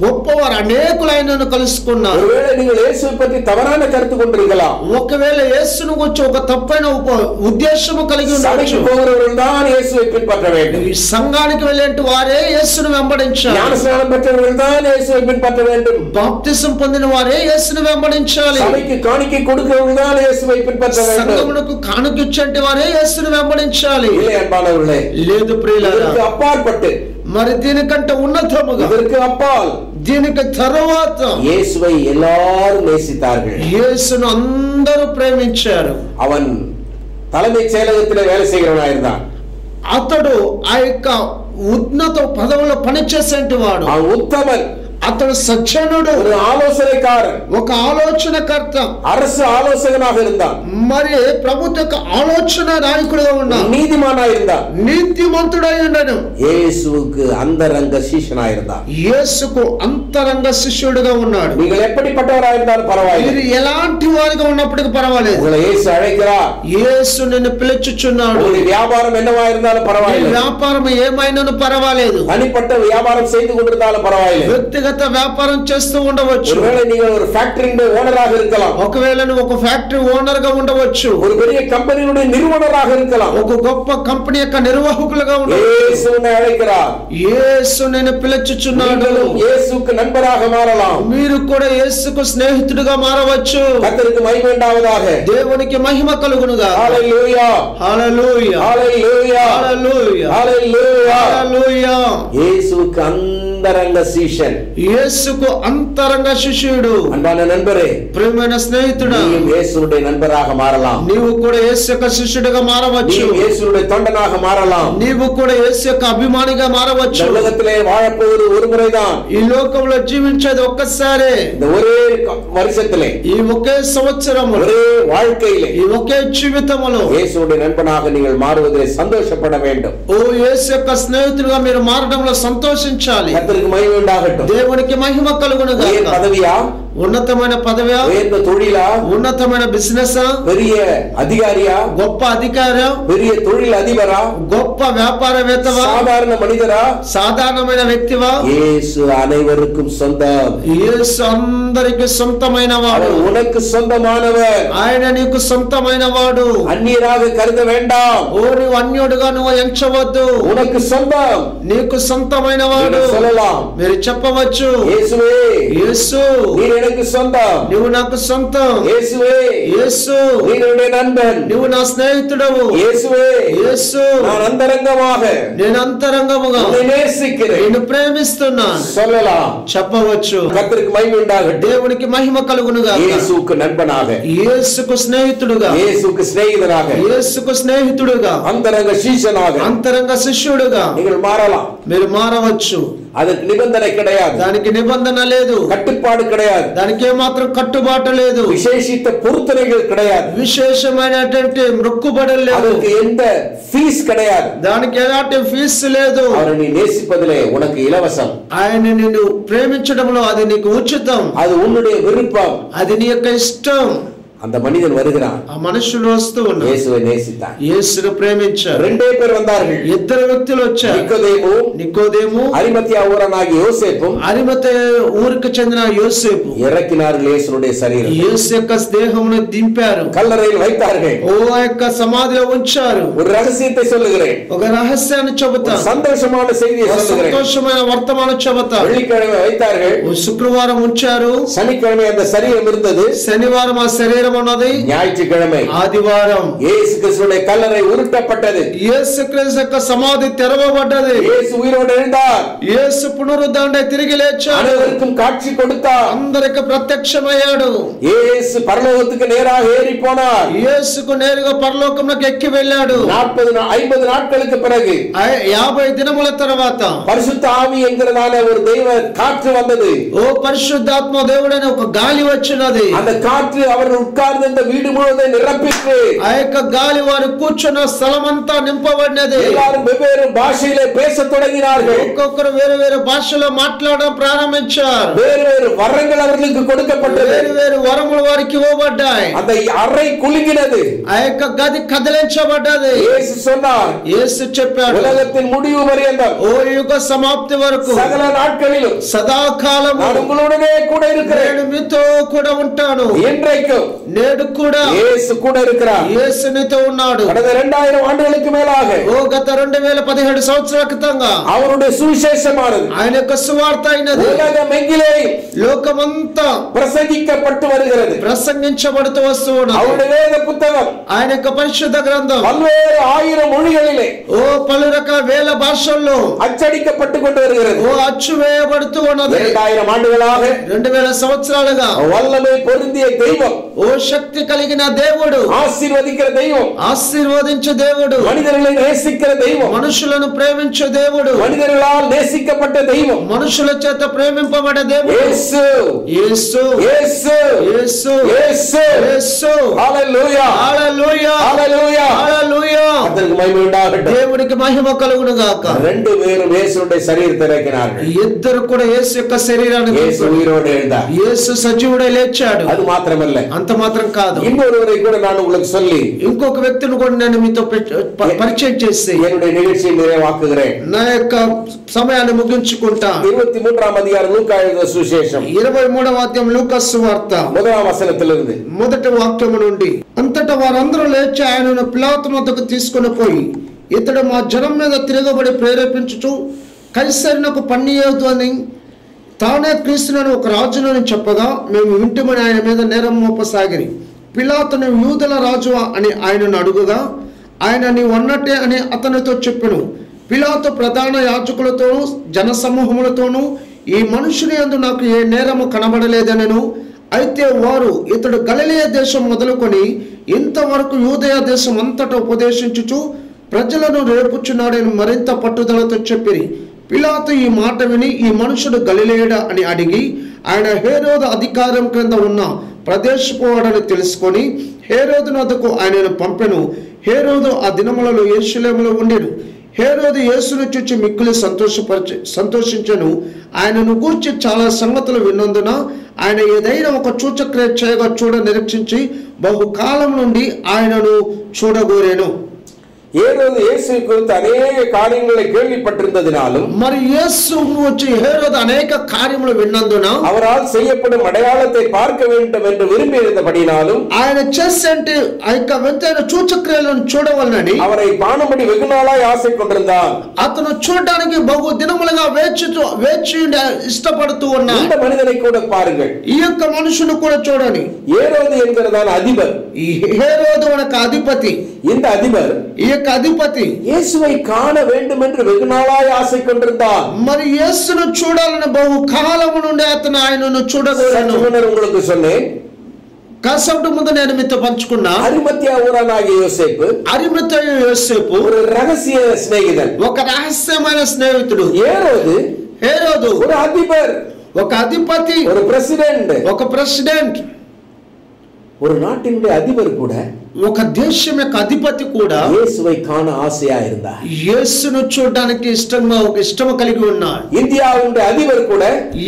[SPEAKER 2] గొప్పవారు అనేకులైనను కలుసుకున్నారు
[SPEAKER 1] ஒருவேளை நீங்கள் இயேசுவை பற்றி தவறான கருத்து கொண்டிருக்கலாம்
[SPEAKER 2] ఒకవేళ యేసును గురించి ఒక తప్పైన ఉప- ఉద్దేశము కలిగి
[SPEAKER 1] சபைக்கு
[SPEAKER 2] ఉండవచ్చు
[SPEAKER 1] போகிறவர்கள் தான் இயேசுவை பின்பற்ற வேண்டும்
[SPEAKER 2] ఈ సంఘానికి వెళ్ళేంటి వారే వారే యేసును వెంబడించాలి.
[SPEAKER 1] జ్ఞానస్నానం పెట్టిన వారు
[SPEAKER 2] బాప్తిసం పొందిన వారే యేసును వెంబడించాలి.
[SPEAKER 1] సభకి కానుక
[SPEAKER 2] సంఘమునకు కానుక వారే యేసును వెంబడించాలి. లేదు ప్రియులారా. మరి దీనికంటే ఉన్నతముగా దీనికి యేసును అందరూ ప్రేమించారు.
[SPEAKER 1] அவன் தலைமைச் செயலகத்தில் வேலை செய்கிறவனாயிருந்தான்
[SPEAKER 2] అతడు ఆ యొక్క ఉన్నత పదవుల పనిచేసేటి వాడు?
[SPEAKER 1] ఆ ఉత్తమ
[SPEAKER 2] అతడు సజ్జనుడు
[SPEAKER 1] ஒரு ஆலோசனைக்காரன்
[SPEAKER 2] ఒక ఆలోచనకర్త
[SPEAKER 1] அரசு ஆலோசகனாக இருந்தான்
[SPEAKER 2] మరి ప్రభుత్వ యొక్క ఆలోచన నాయకుడుగా ఉన్నాడు
[SPEAKER 1] நீதிமானா இருந்தான்
[SPEAKER 2] నీతిమంతుడై ఉండను
[SPEAKER 1] இயேசுவுக்கு அந்தரங்க சீஷனாயிருந்தான்
[SPEAKER 2] యేసుకు అంతరంగ శిష్యుడిగా ఉన్నాడు
[SPEAKER 1] நீங்கள் எப்படிப்பட்டவராக இருந்தாலும் பரவாயில்லை
[SPEAKER 2] మీరు ఎలాంటి వారిగా ఉన్నప్పటికీ పర్వాలేదు
[SPEAKER 1] உங்களை இயேசு அழைக்கிறார்
[SPEAKER 2] యేసు నిన్ను పిలుచుచున్నాడు
[SPEAKER 1] உங்களுடைய வியாபாரம் என்னவா இருந்தாலும்
[SPEAKER 2] నీ
[SPEAKER 1] பரவாயில்லை
[SPEAKER 2] వ్యాపారం ఏమైనాను పర్వాలేదు
[SPEAKER 1] தனிப்பட்ட வியாபாரம் செய்து கொண்டிருந்தாலும் பரவாயில்லை
[SPEAKER 2] వ్యక్తిగత వ్యాపారం చేస్తూ ఉండవచ్చు
[SPEAKER 1] ஒருவேளை நீங்கள் ஒரு ஃபேக்டரியின் ஓனராக இருக்கலாம்
[SPEAKER 2] ఒకవేళ నువ్వు ఒక ఫ్యాక్టరీ ఓనర్ గా ఉండవచ్చు
[SPEAKER 1] ஒரு பெரிய கம்பெனியுடைய நிறுவனராக இருக்கலாம்
[SPEAKER 2] ఒక గొప్ప కంపెనీ యొక్క నిర్వాహకులుగా ఉండవచ్చు
[SPEAKER 1] இயேசு உன்னை அழைக்கிறார்
[SPEAKER 2] యేసు నేను పిలుచుచున్నాడు
[SPEAKER 1] நீங்களும் இயேசுக்கு நண்பராக மாறலாம்
[SPEAKER 2] మీరు కూడా యేసుకు స్నేహితుడిగా మారవచ్చు
[SPEAKER 1] கர்த்தருக்கு மகிமைண்டாவதாக
[SPEAKER 2] దేవునికి మహిమ కలుగునుగా
[SPEAKER 1] ஹalleluya
[SPEAKER 2] హల్లెలూయా
[SPEAKER 1] ஹalleluya
[SPEAKER 2] హల్లెలూయా
[SPEAKER 1] ஹalleluya
[SPEAKER 2] హల్లెలూయా
[SPEAKER 1] இயேசுவுக்கு அந்தரங்க சீஷன்
[SPEAKER 2] యేసుకు అంతరంగ శిష్యుడు
[SPEAKER 1] அன்பான நண்பரே
[SPEAKER 2] ప్రియమైన స్నేహితుడా
[SPEAKER 1] நீயும் இயேசுடைய நண்பராக மாறலாம்
[SPEAKER 2] నీవు కూడా యేసు యొక్క శిష్యుడిగా మారవచ్చు
[SPEAKER 1] நீயும் இயேசுடைய தொண்டனாக மாறலாம்
[SPEAKER 2] నీవు కూడా యేసు యొక్క అభిమానిగా
[SPEAKER 1] இந்த
[SPEAKER 2] మారవచ్చు
[SPEAKER 1] உலகத்திலே வாழப்போவது ஒரு முறைதான்
[SPEAKER 2] ఈ లోకంలో జీవించేది ఒక్కసారే
[SPEAKER 1] இந்த ஒரே க- வருஷத்திலே
[SPEAKER 2] ఈ ఒకే సంవత్సరము
[SPEAKER 1] ஒரே வாழ்க்கையிலே
[SPEAKER 2] ఈ ఒకే జీవితములో
[SPEAKER 1] இயேசுடைய நண்பனாக நீங்கள் மாறுவதிலே சந்தோஷப்பட வேண்டும்
[SPEAKER 2] ఓ యేసు యొక్క స్నేహితుడిగా మీరు మారడంలో సంతోషించాలి
[SPEAKER 1] கர்த்தருக்கு மகிமை உண்டாகட்டும்.
[SPEAKER 2] தேவனுக்கு மகிமை கலுகுணுங்க
[SPEAKER 1] ஏன் பதவியா
[SPEAKER 2] ఉన్నతమైన పదవి
[SPEAKER 1] உயர்ந்த தொழிலா
[SPEAKER 2] ఉన్నతమైన బిజినెస్
[SPEAKER 1] பெரிய அதிகாரியா
[SPEAKER 2] గొప్ప అధికారం
[SPEAKER 1] பெரிய தொழில் அதிபரா
[SPEAKER 2] గొప్ప వ్యాపారవేత్తవా
[SPEAKER 1] சாதாரண மனிதரா
[SPEAKER 2] సాధారణమైన వ్యక్తివా
[SPEAKER 1] இயேசு அனைவருக்கும் சொந்தம்
[SPEAKER 2] యేసు అందరికి సొంతమైన వాడు
[SPEAKER 1] அவர் உனக்கு சொந்தமானவர்
[SPEAKER 2] ఆయన నీకు సొంతమైన వాడు
[SPEAKER 1] அந்நியராக கருத வேண்டாம்
[SPEAKER 2] ఓ నువ్వు అన్యుడుగా నువ్వు ఎంచవద్దు
[SPEAKER 1] உனக்கு சொந்தம்
[SPEAKER 2] నీకు సొంతమైన వాడు
[SPEAKER 1] நீங்கள் சொல்லலாம்
[SPEAKER 2] మీరు చెప్పవచ్చు
[SPEAKER 1] இயேசுவே
[SPEAKER 2] యేసు
[SPEAKER 1] நீர் எனக்கு சொந்தம்
[SPEAKER 2] నువ్వు నాకు సొంతం
[SPEAKER 1] இயேசுவே
[SPEAKER 2] యేసు
[SPEAKER 1] நீர் என்னுடைய நண்பன்
[SPEAKER 2] నువ్వు నా స్నేహితుడవు
[SPEAKER 1] இயேசுவே
[SPEAKER 2] యేసు
[SPEAKER 1] நான் அந்தரங்கமாக
[SPEAKER 2] నేను అంతరంగముగా
[SPEAKER 1] உன்னை நேசிக்கிறேன்
[SPEAKER 2] నేను ప్రేమిస్తున్నాను
[SPEAKER 1] சொல்லலாம்
[SPEAKER 2] చెప్పవచ్చు
[SPEAKER 1] கர்த்தருக்கு மகிமை உண்டாகட்டும்
[SPEAKER 2] దేవునికి మహిమ కలుగునుగా
[SPEAKER 1] இயேசுவுக்கு நண்பனாக
[SPEAKER 2] యేసుకు స్నేహితుడుగా
[SPEAKER 1] இயேசுவுக்கு சிநேகிதனாக
[SPEAKER 2] యేసుకు స్నేహితుడుగా
[SPEAKER 1] அந்தரங்க சீசனாக
[SPEAKER 2] అంతరంగ శిష్యుడుగా
[SPEAKER 1] நீங்கள் மாறலாம்
[SPEAKER 2] మీరు మారవచ్చు
[SPEAKER 1] அதுக்கு நிபந்தனை கிடையாது
[SPEAKER 2] దానికి నిబంధన లేదు
[SPEAKER 1] கட்டுப்பாடு கிடையாது
[SPEAKER 2] దానికి ఏమాత్రం కట్టుబాటు లేదు
[SPEAKER 1] விசேஷித்த பொருத்தனைகள் கிடையாது
[SPEAKER 2] విశేషమైనటువంటి మొక్కుబడులు లేదు
[SPEAKER 1] அதற்கு எந்த ஃபீஸ் கிடையாது
[SPEAKER 2] దానికి ఎలాంటి ఫీజు లేదు
[SPEAKER 1] அவரை நீ நேசிப்பதிலே உனக்கு இலவசம்
[SPEAKER 2] ఆయన నిన్ను ప్రేమించడంలో అది నీకు ఉచితం
[SPEAKER 1] அது உன்னுடைய விருப்பம்
[SPEAKER 2] అది నీ యొక్క ఇష్టం
[SPEAKER 1] அந்த மனிதன் வருகிறான்
[SPEAKER 2] ఆ మనుషులు వస్తూ ఉన్నారు
[SPEAKER 1] இயேசுவை நேசித்தான்
[SPEAKER 2] యేసును ప్రేమించారు
[SPEAKER 1] ரெண்டே பேர் வந்தார்கள்
[SPEAKER 2] ఇద్దరు వ్యక్తులు వచ్చారు
[SPEAKER 1] நிக்கோதேமும்
[SPEAKER 2] నికోదేము
[SPEAKER 1] அரிமத்தியா ஊரனாகிய யோசேப்பும்
[SPEAKER 2] అరిమత ఊరికి చెందిన యోసేపు
[SPEAKER 1] இறக்கினார்கள் இயேசுனுடைய சரீரம்
[SPEAKER 2] యేసు యొక్క దేహమును దింపారు
[SPEAKER 1] கல்லறையில் வைத்தார்கள்
[SPEAKER 2] ఓ యొక్క సమాధిలో ఉంచారు
[SPEAKER 1] ஒரு ரகசியத்தை சொல்லுகிறேன்
[SPEAKER 2] ఒక రహస్యాన్ని చెబుతా
[SPEAKER 1] ஒரு சந்தோஷமான செய்தியை
[SPEAKER 2] ఒక
[SPEAKER 1] சொல்லுகிறேன்
[SPEAKER 2] సంతోషమైన వర్తమానం చెబుతా
[SPEAKER 1] வெள்ளிக்கிழமை வைத்தார்கள்
[SPEAKER 2] ఓ శుక్రవారం ఉంచారు
[SPEAKER 1] சனிக்கிழமை அந்த சரீரம் இருந்தது
[SPEAKER 2] శనివారం ఆ శరీరం నేరమున్నది
[SPEAKER 1] ஞாயிற்றுக்கிழமை
[SPEAKER 2] ఆదివారం
[SPEAKER 1] இயேசு கிறிஸ்துடைய கல்லறை உருட்டப்பட்டது
[SPEAKER 2] యేసుక్రీస్తు యొక్క సమాధి తెరవబడ్డది
[SPEAKER 1] இயேசு உயிரோடு எழுந்தார்
[SPEAKER 2] యేసు పునరుద్ధాండే తిరిగి లేచాడు
[SPEAKER 1] அனைவருக்கும் காட்சி கொடுத்தார்
[SPEAKER 2] అందరికి ప్రత్యక్షమయ్యాడు
[SPEAKER 1] இயேசு பரலோகத்துக்கு நேராக ஏறி போனார்
[SPEAKER 2] యేసుకు నేరుగా పరలోకంలోకి ఎక్కి వెళ్ళాడు
[SPEAKER 1] நாற்பது நா- ஐம்பது நாட்களுக்கு பிறகு
[SPEAKER 2] ఐ- యాభై దినముల తర్వాత
[SPEAKER 1] பரிசுத்த ஆவி என்கிறதான ஒரு தெய்வ காற்று வந்தது
[SPEAKER 2] ఓ పరిశుద్ధాత్మ దేవుడని ఒక గాలి వచ్చినది
[SPEAKER 1] அந்த காற்று அவர்கள் உட்கார்ந்து இந்த வீடு முழுவதும் நிரப்பிற்று
[SPEAKER 2] ఆ యొక్క గాలి వారు కూర్చున్న స్థలమంతా నింపబడినది
[SPEAKER 1] எல்லாரும் வெவ்வேறு பாஷையிலே பேசத் தொடங்கினார்கள்
[SPEAKER 2] ఒక్కొక్కరు వేరు వేరు భాషలో మాట్లాడడం ప్రారంభించారు
[SPEAKER 1] வேறு வேறு வரங்கள் அவர்களுக்கு கொடுக்கப்பட்டது
[SPEAKER 2] వేరు వేరు వరములు వారికి ఇవ్వబడ్డాయి
[SPEAKER 1] அந்த அறை குலுங்கினது
[SPEAKER 2] ఆ యొక్క గది కదిలించబడ్డది
[SPEAKER 1] இயேசு சொன்னார்
[SPEAKER 2] యేసు చెప్పాడు
[SPEAKER 1] உலகத்தின் முடிவு பரியந்தம்
[SPEAKER 2] ఓ యుగ సమాప్తి వరకు
[SPEAKER 1] சகல நாட்களிலும்
[SPEAKER 2] సదాకాలము
[SPEAKER 1] நான் உங்களுடனே கூட இருக்கிறேன்
[SPEAKER 2] నేను మీతో కూడా ఉంటాను
[SPEAKER 1] இன்றைக்கும்
[SPEAKER 2] నేడు కూడా
[SPEAKER 1] இயேசு கூட இருக்கிறார்
[SPEAKER 2] యేసు నీతో ఉన్నాడు
[SPEAKER 1] கடந்த இரண்டாயிரம் ஆண்டுகளுக்கு மேலாக
[SPEAKER 2] ఓ గత రెండు వేల పదిహేడు సంవత్సరాల క్రితంగా
[SPEAKER 1] அவருடைய சுவிசேஷமானது
[SPEAKER 2] ఆయన యొక్క సువార్త అయినది
[SPEAKER 1] உலகம் எங்கிலே
[SPEAKER 2] లోకమంతా
[SPEAKER 1] பிரசங்கிக்கப்பட்டு வருகிறது
[SPEAKER 2] ప్రసంగించబడుతూ వస్తూ ఉన్నది
[SPEAKER 1] அவருடைய வேத புத்தகம்
[SPEAKER 2] ఆయన యొక్క పరిశుద్ధ గ్రంథం
[SPEAKER 1] பல்வேறு ஆயிரம் மொழிகளிலே
[SPEAKER 2] ఓ పలు రకాల వేల భాషల్లో
[SPEAKER 1] அச்சடிக்கப்பட்டு கொண்டு வருகிறது
[SPEAKER 2] ఓ అచ్చు వేయబడుతూ ఉన్నది
[SPEAKER 1] இரண்டாயிரம் ஆண்டுகளாக
[SPEAKER 2] రెండు వేల సంవత్సరాలుగా
[SPEAKER 1] வல்லமை பொருந்திய தெய்வம்
[SPEAKER 2] ఓ శక్తి కలిగిన దేవుడు.
[SPEAKER 1] ఆశీర్వదించిన దైవం.
[SPEAKER 2] ఆశీర్వదించే దేవుడు.
[SPEAKER 1] మనిదరులను నేసిక్కిన దైవం.
[SPEAKER 2] మనుషులను ప్రేమించే దేవుడు.
[SPEAKER 1] మనిదరులాల్ నేసిక్కపట్ట దైవం.
[SPEAKER 2] మనుషుల చేత ప్రేమింపబడే దేవుడు.
[SPEAKER 1] యేసు.
[SPEAKER 2] యేసు.
[SPEAKER 1] యేసు.
[SPEAKER 2] యేసు.
[SPEAKER 1] యేసు.
[SPEAKER 2] యేసు.
[SPEAKER 1] హల్లెలూయా
[SPEAKER 2] హల్లెలూయా
[SPEAKER 1] హల్లెలూయా
[SPEAKER 2] హల్లెలూయా
[SPEAKER 1] అతనికి మహిమ ఉండాలి
[SPEAKER 2] దేవునికి మహిమ కలుగును గాక
[SPEAKER 1] రెండు వేరు వేసుండే శరీరతరకినారు
[SPEAKER 2] ఇద్దరు కూడా యేసు యొక్క శరీరాన్ని
[SPEAKER 1] యేసు వీరోడే
[SPEAKER 2] యేసు సజీవుడే లేచాడు.
[SPEAKER 1] అది మాత్రమే
[SPEAKER 2] అంత మాత్రం మాత్రం కాదు.
[SPEAKER 1] இன்னொருவரை కూడా நான் చల్లి
[SPEAKER 2] ఇంకొక వ్యక్తిని కూడా నేను మీతో పరిచయం చేస్తే
[SPEAKER 1] என்னுடைய நிகழ்ச்சியை
[SPEAKER 2] నా యొక్క సమయాన్ని ముగించుకుంటా.
[SPEAKER 1] ఇరవై మూడవ அதிகாரம்
[SPEAKER 2] ఇరవై మూడవ అధ్యాయం లూకస్ వార్త.
[SPEAKER 1] முதலாம் வசனத்திலிருந்து
[SPEAKER 2] మొదటి వాక్యము నుండి. అంతటా వారందరూ లేచి ఆయనను పిలాతు వద్దకు తీసుకుని పోయి ఇతడు మా జనం మీద తిరగబడి ప్రేరేపించుచు కైసరినకు పన్నియోదు అని తానే క్రీస్తునని ఒక రాజునని చెప్పగా మేము వింటమని ఆయన మీద నేరం మోపసాగిరి. పిలాతను యూదుల రాజు అని ఆయనను అడుగుగా ఆయన నీ అన్నట్టే అని అతనితో చెప్పెను. పిలాతు ప్రధాన యాజకులతోనూ జనసమూహములతోనూ ఈ మనుషుని అందు నాకు ఏ నేరము కనబడలేదనెను. అయితే వారు ఇతడు గలిలయ దేశం మొదలుకొని ఇంతవరకు యూదయ దేశం అంతటా ఉపదేశించుచు ప్రజలను రేపుచున్నాడని మరింత పట్టుదలతో చెప్పిరి. పిలాతు ఈ మాట విని ఈ మనుషుడు గలిలేడా అని అడిగి ఆయన హేరోద అధికారం క్రింద ఉన్న ప్రదేశపోవాడని తెలుసుకొని హేరోదు నదుకు ఆయనను పంపెను. హేరోదు ఆ దినములలో యేసులేములో ఉండేను హేరోదు యేసును చూచి మిక్కులు సంతోషపరిచి సంతోషించను. ఆయనను గూర్చి చాలా సంగతులు విన్నందున ఆయన ఏదైనా ఒక సూచక్రియ చేయగా చూడ నిరీక్షించి బహుకాలం నుండి ఆయనను చూడగోరేను.
[SPEAKER 1] ஏரோது இயேசு குறித்து அநேக காரியங்களை கேள்விப்பட்டிருந்ததினாலும்
[SPEAKER 2] మరి యేసు వచ్చి హేరోదు అనేక కార్యములు విన్నందున
[SPEAKER 1] அவரால் செய்யப்படும் அடையாளத்தை பார்க்க வேண்டும் என்று விரும்பியிருந்தபடினாலும்
[SPEAKER 2] ఆయన చేసే ఆ యొక్క వింతైన సూచక్రియలను చూడవలనని
[SPEAKER 1] அவரை காணும்படி வெகு நாளாய் ஆசை கொண்டிருந்தார்
[SPEAKER 2] అతను చూడడానికి బహు దినములుగా వేచి వేచి ఉండి ఇష్టపడుతూ ఉన్నాడు
[SPEAKER 1] இந்த மனிதனை கூட பாருங்கள்
[SPEAKER 2] ఈ యొక్క మనుషును కూడా చూడని
[SPEAKER 1] ஏரோது என்கிறதான அதிபர்
[SPEAKER 2] ఈ హేరోదు అనక అధిపతి
[SPEAKER 1] இந்த அதிபர்
[SPEAKER 2] ఈ యొక్క అధిపతి
[SPEAKER 1] இயேசுவை காண வேண்டும் என்று வெகு நாளாய் ஆசை கொண்டிருந்தார்
[SPEAKER 2] మరి యేసును చూడాలని బహు కాలము నుండి అతను ఆయనను చూడగలను
[SPEAKER 1] சற்று முன்னர் உங்களுக்கு சொன்னேன்
[SPEAKER 2] కాసేపటి ముందు నేను మీతో పంచుకున్నా
[SPEAKER 1] அரிமத்தியா ஊரானாகிய யோசேப்பு
[SPEAKER 2] అరిమత యోసేపు
[SPEAKER 1] ஒரு ரகசிய சிநேகிதன்
[SPEAKER 2] ఒక రహస్యమైన స్నేహితుడు
[SPEAKER 1] ஏரோது
[SPEAKER 2] హేరోదు
[SPEAKER 1] ஒரு அதிபர்
[SPEAKER 2] ఒక అధిపతి
[SPEAKER 1] ஒரு பிரசிடென்ட்
[SPEAKER 2] ఒక ప్రెసిడెంట్
[SPEAKER 1] ஒரு நாட்டினுடைய அதிபர் கூட
[SPEAKER 2] ఒక దేశం యొక్క అధిపతి కూడా
[SPEAKER 1] இயேசுவை காண ஆசையா இருந்தார்
[SPEAKER 2] యేసును చూడడానికి ఇష్టంగా ఒక ఇష్టం కలిగి ఉన్నాడు
[SPEAKER 1] இந்தியாவுடைய அதிபர் கூட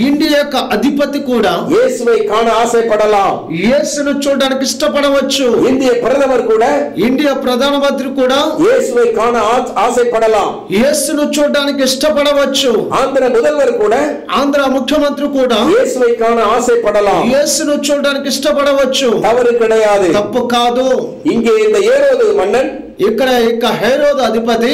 [SPEAKER 2] ఇండియా యొక్క అధిపతి కూడా
[SPEAKER 1] இயேசுவை காண ஆசைப்படலாம்
[SPEAKER 2] యేసును చూడడానికి ఇష్టపడవచ్చు
[SPEAKER 1] இந்திய பிரதமர் கூட
[SPEAKER 2] ఇండియా ప్రధానమంత్రి కూడా
[SPEAKER 1] இயேசுவை காண ஆ- ஆசைப்படலாம்
[SPEAKER 2] యేసును చూడడానికి ఇష్టపడవచ్చు
[SPEAKER 1] ஆந்திர முதல்வர் கூட
[SPEAKER 2] ఆంధ్ర ముఖ్యమంత్రి కూడా
[SPEAKER 1] இயேசுவை காண ஆசைப்படலாம்
[SPEAKER 2] యేసును చూడడానికి ఇష్టపడవచ్చు
[SPEAKER 1] தவறு கிடையாது
[SPEAKER 2] తప్పు కాదు
[SPEAKER 1] இங்கே இந்த ஏரோது மன்னன்
[SPEAKER 2] ఇక్కడ ఇక హైరోద్ అధిపతి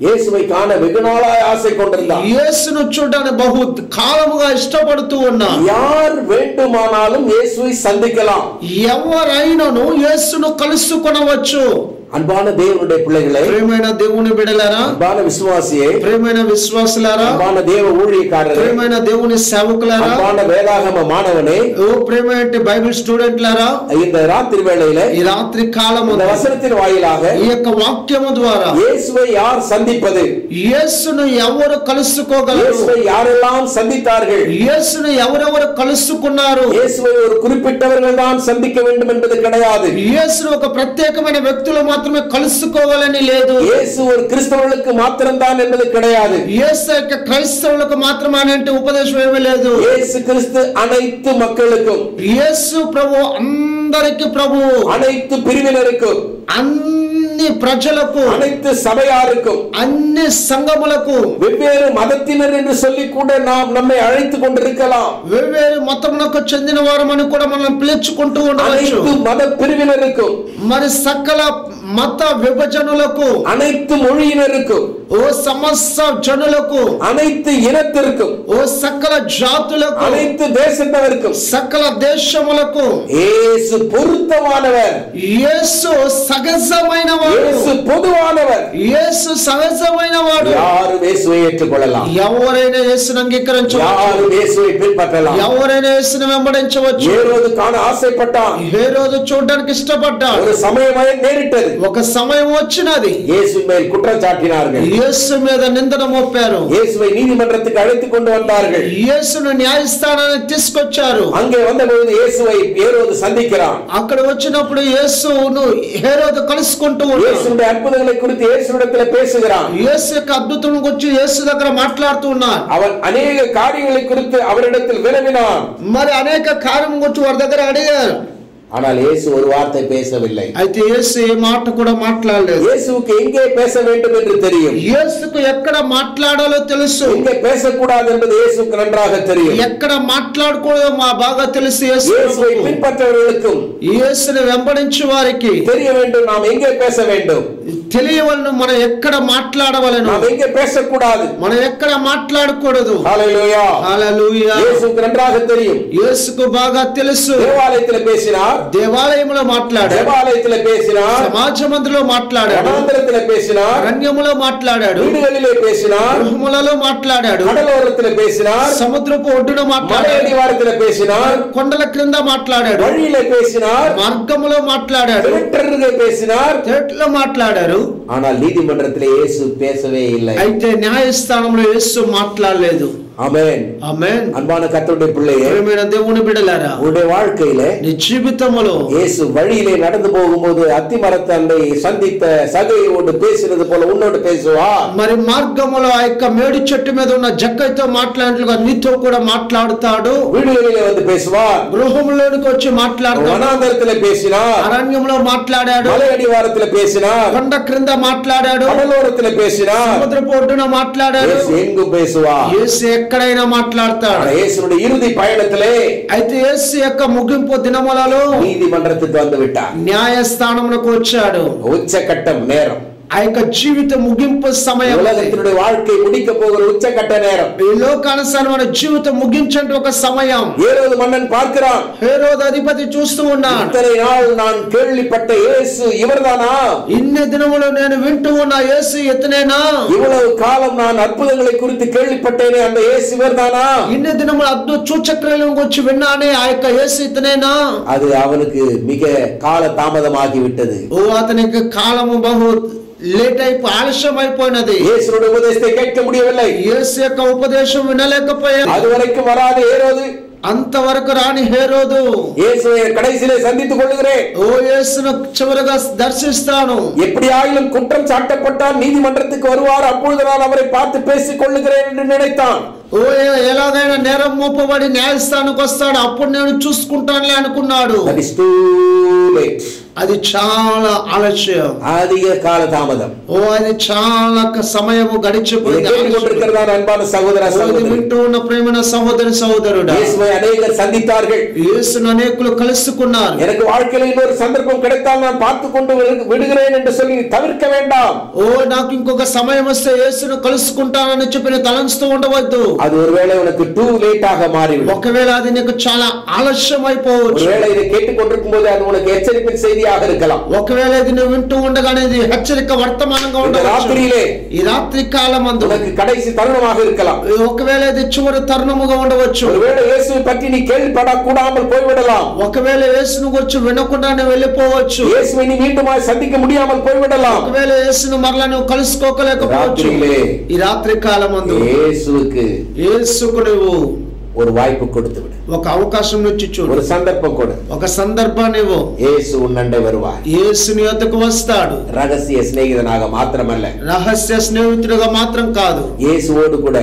[SPEAKER 1] இயேசுவை காண வெகு நாளாய் ஆசை கொண்டிருந்தான்
[SPEAKER 2] యేసును చూడడానికి బహు కాలముగా ఇష్టపడుతూ ఉన్నాడు
[SPEAKER 1] யார் வேண்டுமானாலும் இயேசுவை சந்திக்கலாம்
[SPEAKER 2] ఎవరైనాను యేసును కలుసుకొనవచ్చు
[SPEAKER 1] అన్బాన దేవునుడే పిల్లగలే
[SPEAKER 2] ప్రేమైన దేవుని బిడలారా
[SPEAKER 1] అన్బాన విశ్వాసియే
[SPEAKER 2] ప్రేమైన విశ్వాసులారా
[SPEAKER 1] అన్బాన దేవ ఊழிయకారులే
[SPEAKER 2] ప్రేమైన దేవుని సేవకులారా
[SPEAKER 1] అన్బాన వేదాగమ మానవనే
[SPEAKER 2] ఓ ప్రేమైన బైబిల్ స్టూడెంట్లారా
[SPEAKER 1] இந்த ராத்திரி வேளையில
[SPEAKER 2] ராத்திரி
[SPEAKER 1] காலம் அந்த வசனத்தின்
[SPEAKER 2] வாயிலாக இயக்க வாக்கியம் ద్వారా
[SPEAKER 1] இயேசுவை யார் சந்திப்பது
[SPEAKER 2] இயேசுను ఎవరు కలుసుకోగలరు
[SPEAKER 1] இயேசுவை யாரெல்லாம் சந்தித்தார்கள்
[SPEAKER 2] இயேசுను ఎవరెవరు కలుసుకున్నారు
[SPEAKER 1] இயேசுவை ஒரு குறிப்பிட்டவர்கள் தான் சந்திக்க வேண்டும் என்பது கிடையாது
[SPEAKER 2] இயேசு ఒక ప్రత్యేకమైన వ్యక్తులు మాత్రం మాత్రమే కలుసుకోవాలని లేదు
[SPEAKER 1] இயேசு ஒரு கிறிஸ்தவர்களுக்கு மாத்திரம்தான் என்பது கிடையாது
[SPEAKER 2] యేసు యొక్క క్రైస్తవులకు మాత్రమే అంటే ఉపదేశం ఏమీ లేదు
[SPEAKER 1] இயேசு கிறிஸ்து அனைத்து மக்களுக்கும்
[SPEAKER 2] యేసు ప్రభు అందరికి ప్రభు
[SPEAKER 1] அனைத்து பிரிவினருக்கும்
[SPEAKER 2] అన్ని ప్రజలకు
[SPEAKER 1] அனைத்து சபையாருக்கும்
[SPEAKER 2] అన్ని సంఘములకు
[SPEAKER 1] வெவ்வேறு மதத்தினர் என்று சொல்லி கூட நாம் நம்மை அழைத்துக் கொண்டிருக்கலாம்
[SPEAKER 2] వేవేరు మతములకు చెందిన వారమని కూడా మనం పిలుచుకుంటూ ఉండవచ్చు
[SPEAKER 1] அனைத்து மத பிரிவினருக்கும்
[SPEAKER 2] మరి సకల మత విభజనలకు
[SPEAKER 1] அனைத்து மொழியினருக்கும்
[SPEAKER 2] ఓ సమస్త జనులకు
[SPEAKER 1] அனைத்து இனத்திற்கும்
[SPEAKER 2] ఓ సకల జాతులకు
[SPEAKER 1] அனைத்து தேசத்தவருக்கும்
[SPEAKER 2] సకల దేశములకు
[SPEAKER 1] இயேசு பொருத்தமானவர்
[SPEAKER 2] యేసు సహజమైన వాడు
[SPEAKER 1] இயேசு பொதுவானவர்
[SPEAKER 2] యేసు సహజమైన వాడు
[SPEAKER 1] யாரும் இயேசுவை ஏற்றுக்கொள்ளலாம்
[SPEAKER 2] ఎవరైనా యేసును అంగీకరించవచ్చు
[SPEAKER 1] யாரும் இயேசுவை பின்பற்றலாம்
[SPEAKER 2] ఎవరైనా యేసును వెంబడించవచ్చు
[SPEAKER 1] ஏறுவது காண ஆசைப்பட்டான்
[SPEAKER 2] ఏ రోజు చూడడానికి ఇష్టపడ్డాడు
[SPEAKER 1] ஒரு சமயம் நேரிட்டது
[SPEAKER 2] ఒక సమయం వచ్చినది
[SPEAKER 1] இயேசு மேல் குற்றம் சாட்டினார்கள்
[SPEAKER 2] యేసు మీద నిందన మోపారు
[SPEAKER 1] இயேசுவை நீதிமன்றத்துக்கு அழைத்துக் கொண்டு வந்தார்கள்
[SPEAKER 2] యేసును న్యాయస్థానానికి తీసుకొచ్చారు
[SPEAKER 1] அங்கே வந்தபொழுது இயேசுவை ஏறுவது சந்திக்கிறான்
[SPEAKER 2] అక్కడ వచ్చినప్పుడు యేసును హేరోదు కలుసుకుంటూ ఉన్నాడు
[SPEAKER 1] இயேசுடைய அற்புதங்களை குறித்து இயேசுவிடத்தில் பேசுகிறான்
[SPEAKER 2] యేసు యొక్క అద్భుతం గురించి యేసు దగ్గర మాట్లాడుతూ ఉన్నారు
[SPEAKER 1] அவன் அநேக காரியங்களை குறித்து அவரிடத்தில் வினவினான்
[SPEAKER 2] మరి అనేక కార్యం గురించి వారి దగ్గర అడిగారు
[SPEAKER 1] ஆனால் இயேசு ஒரு வார்த்தை பேசவில்லை
[SPEAKER 2] అయితే యేసు ఏ మాట కూడా మాట్లాడలేదు
[SPEAKER 1] இயேசுவுக்கு எங்கே பேச வேண்டும் என்று தெரியும்
[SPEAKER 2] యేసుకు ఎక్కడ మాట్లాడాలో తెలుసు
[SPEAKER 1] எங்கே பேசக்கூடாது என்பது இயேசுக்கு நன்றாக தெரியும்
[SPEAKER 2] ఎక్కడ మాట్లాడకూడదో మా బాగా తెలుసు యేసు
[SPEAKER 1] இயேசுவை பின்பற்றவர்களுக்கும்
[SPEAKER 2] యేసుని వెంబడించే వారికి
[SPEAKER 1] தெரிய வேண்டும் நாம் எங்கே பேச வேண்டும்
[SPEAKER 2] తెలియవలను మనం ఎక్కడ మాట్లాడవలను
[SPEAKER 1] நாம் எங்கே பேசக்கூடாது
[SPEAKER 2] మనం ఎక్కడ మాట్లాడకూడదు
[SPEAKER 1] ஹalleluya
[SPEAKER 2] హల్లెలూయా
[SPEAKER 1] இயேசுவுக்கு நன்றாக தெரியும்
[SPEAKER 2] యేసుకు బాగా తెలుసు
[SPEAKER 1] தேவாலயத்தில் பேசினார்
[SPEAKER 2] దేవాలయంలో మాట్లాడాడు
[SPEAKER 1] தேவாலயத்தில் பேசினார்
[SPEAKER 2] సమాజ మందిలో మాట్లాడాడు
[SPEAKER 1] வனாந்தரத்தில் பேசினார்
[SPEAKER 2] అరణ్యములో మాట్లాడాడు
[SPEAKER 1] வீடுகளிலே பேசினார்
[SPEAKER 2] గృహములలో మాట్లాడాడు
[SPEAKER 1] கடலோரத்தில் பேசினார்
[SPEAKER 2] సముద్రపు ఒడ్డున
[SPEAKER 1] மலை
[SPEAKER 2] మాట్లాడాడు
[SPEAKER 1] அடிவாரத்தில் பேசினார்
[SPEAKER 2] కొండల క్రింద మాట్లాడాడు
[SPEAKER 1] வழியிலே பேசினார்
[SPEAKER 2] మార్గములో మాట్లాడాడు
[SPEAKER 1] திரட்டருகே பேசினார்
[SPEAKER 2] తేట్లో మాట్లాడారు
[SPEAKER 1] ஆனால் நீதிமன்றத்திலே இயேசு பேசவே இல்லை
[SPEAKER 2] అయితే న్యాయస్థానంలో యేసు మాట్లాడలేదు
[SPEAKER 1] ஆமென்
[SPEAKER 2] ఆమేన్
[SPEAKER 1] அன்பான கர்த்தருடைய பிள்ளையே
[SPEAKER 2] ప్రియమైన దేవుని బిడలారా
[SPEAKER 1] உன்னுடைய வாழ்க்கையில
[SPEAKER 2] నీ జీవితములో
[SPEAKER 1] இயேசு வழியிலே நடந்து போகும்போது அத்தி மரத்தண்டை சந்தித்த சகையோடு பேசினது போல உன்னோடு பேசுவா
[SPEAKER 2] మరి మార్గములో ఆ యొక్క మేడి చెట్టు మీద ఉన్న జక్కైతో మాట్లాడినట్లుగా నీతో కూడా మాట్లాడుతాడు
[SPEAKER 1] வீடுகளிலே வந்து பேசுவார்
[SPEAKER 2] గృహంలోనికి వచ్చి మాట్లాడతాడు
[SPEAKER 1] வனாந்தரத்திலே பேசினார்
[SPEAKER 2] అరణ్యంలో మాట్లాడాడు
[SPEAKER 1] மலை அடிவாரத்திலே பேசினார்
[SPEAKER 2] కొండ క్రింద మాట్లాడాడు
[SPEAKER 1] கடலோரத்திலே பேசினார்
[SPEAKER 2] సముద్రపు ఒడ్డున మాట్లాడాడు
[SPEAKER 1] இயேசு எங்கும் பேசுவார்
[SPEAKER 2] యేసు ఎక్కడైనా మాట్లాడతాడు
[SPEAKER 1] ஆனா இயேசுனுடைய இறுதி பயணத்திலே
[SPEAKER 2] అయితే యేసు యొక్క ముగింపు దినములలో
[SPEAKER 1] நீதிமன்றத்துக்கு வந்து விட்டார்
[SPEAKER 2] న్యాయస్థానములకు వచ్చాడు
[SPEAKER 1] உச்சகட்டம் நேரம்
[SPEAKER 2] ఆ యొక్క జీవిత ముగింపు సమయం అది.
[SPEAKER 1] உலகத்தினுடைய வாழ்க்கை முடிக்க போகிற உச்சகட்ட நேரம்
[SPEAKER 2] ఈ లోకానుసారమైన జీవితం ముగించండి ఒక సమయం
[SPEAKER 1] ஏழு மன்னன் பார்க்கிறான்
[SPEAKER 2] హేరోదు అధిపతి చూస్తూ ఉన్నాడు
[SPEAKER 1] இத்தனை நாள் நான் கேள்விப்பட்ட இயேசு இவர்தானா
[SPEAKER 2] ఇన్ని దినములు నేను వింటూ ఉన్న యేసు ఇతనేనా
[SPEAKER 1] இவ்வளவு காலம் நான் அற்புதங்களை குறித்து கேள்விப்பட்டேனே அந்த இயேசு இவர்தானா
[SPEAKER 2] ఇన్ని దినములు అద్భుత సూచక్రియల గురించి విన్నానే ఆ యొక్క యేసు ఇతనేనా
[SPEAKER 1] அது அவனுக்கு மிக கால தாமதமாகி விட்டது
[SPEAKER 2] ఓ అతనికి కాలము బహు లేట్ అయిపో ఆలస్యం అయిపోయినది
[SPEAKER 1] இயேசுனுடைய உபதேசத்தை கேட்க முடியவில்லை
[SPEAKER 2] యేసు యొక్క ఉపదేశం వినలేకపోయాడు
[SPEAKER 1] அது வரைக்கும் வராத ஏரோது
[SPEAKER 2] అంతవరకు రాని హేరోదు
[SPEAKER 1] இயேசுவை கடைசியிலே சந்தித்துக் கொள்ளுகிறேன்
[SPEAKER 2] ఓ యేసును చివరగా దర్శిస్తాను
[SPEAKER 1] எப்படியாயிலும் குற்றம் சாட்டப்பட்டால் நீதிமன்றத்துக்கு வருவார் அப்பொழுது நான் அவரை பார்த்து பேசிக் கொள்ளுகிறேன் என்று நினைத்தான்
[SPEAKER 2] ఓ ఏ- ఎలాగైనా నేరం మోపబడి న్యాయస్థానానికి వస్తాడు అప్పుడు నేను చూసుకుంటానులే అనుకున్నాడు
[SPEAKER 1] That is too late.
[SPEAKER 2] అది చాలా ఆలస్యం
[SPEAKER 1] அதிக கால தாமதம்
[SPEAKER 2] ఓ అది చాలా క- సమయము
[SPEAKER 1] இதை
[SPEAKER 2] గడిచిపోయింది ఆలస్యం.
[SPEAKER 1] கேட்டுக்கொண்டிருக்கிறதான அன்பான சகோதர
[SPEAKER 2] ఓ ఇది
[SPEAKER 1] சகோதரி
[SPEAKER 2] వింటూ ఉన్న ప్రేమైన సహోదరి సహోదరుడా
[SPEAKER 1] இயேசுவை அநேகர் சந்தித்தார்கள்
[SPEAKER 2] యేసును అనేకులు కలుసుకున్నారు
[SPEAKER 1] எனக்கு வாழ்க்கையில் இன்னொரு சந்தர்ப்பம் கிடைத்தால் நான் பார்த்து கொண்டு விடு- விடுகிறேன் என்று சொல்லி நீ தவிர்க்க வேண்டாம்
[SPEAKER 2] ఓ నాకు ఇంకొక సమయం వస్తే యేసును కలుసుకుంటానని చెప్పి నేను తలంచుతూ ఉండవద్దు
[SPEAKER 1] அது ஒருவேளை உனக்கு டூ லேட்டாக மாறிவிடும்
[SPEAKER 2] ఒకవేళ అది నీకు చాలా ఆలస్యం అయిపోవచ్చు
[SPEAKER 1] ஒருவேளை இதை கேட்டுக்கொண்டிருக்கும் போது அது உனக்கு எச்சரிப்பின் செய்தியாக இருக்கலாம்
[SPEAKER 2] ఒకవేళ ఇది నువ్వు వింటూ ఉండగానే ఇది హెచ్చరిక వర్తమానంగా
[SPEAKER 1] இந்த
[SPEAKER 2] ఉండవచ్చు
[SPEAKER 1] ராத்திரியிலே
[SPEAKER 2] ఈ రాత్రి కాలం అందు
[SPEAKER 1] உனக்கு கடைசி தருணமாக இருக்கலாம்
[SPEAKER 2] ఒకవేళ ఇది చివరి తరుణముగా ఉండవచ్చు
[SPEAKER 1] ஒருவேளை இயேசுவை பற்றி நீ கேள்விப்படக்கூடாமல் போய்விடலாம்
[SPEAKER 2] ఒకవేళ యేసును గురించి వినకుండానే వెళ్ళిపోవచ్చు
[SPEAKER 1] இயேசுவை நீ மீண்டுமாய் சந்திக்க முடியாமல் போய்விடலாம்
[SPEAKER 2] ఒకవేళ యేసును మరలా నువ్వు కలుసుకోకలేకపోవచ్చు
[SPEAKER 1] ராத்திரியிலே
[SPEAKER 2] ఈ రాత్రి కాలం అందు
[SPEAKER 1] இயேசுவுக்கு
[SPEAKER 2] యేసుకు నువ్వు
[SPEAKER 1] ஒரு வாய்ப்பு கொடுத்து விடு
[SPEAKER 2] ఒక అవకాశం నుంచి చూడు
[SPEAKER 1] ஒரு சந்தர்ப்பம் கொடு
[SPEAKER 2] ఒక సందర్భాన్ని ఇవ్వు
[SPEAKER 1] இயேசு உன்னண்டை வருவார்
[SPEAKER 2] యేసుని యొద్దకు వస్తాడు
[SPEAKER 1] ரகசிய சிநேகிதனாக மாத்திரமல்ல
[SPEAKER 2] రహస్య స్నేహితుడిగా మాత్రం కాదు
[SPEAKER 1] இயேசுவோடு கூட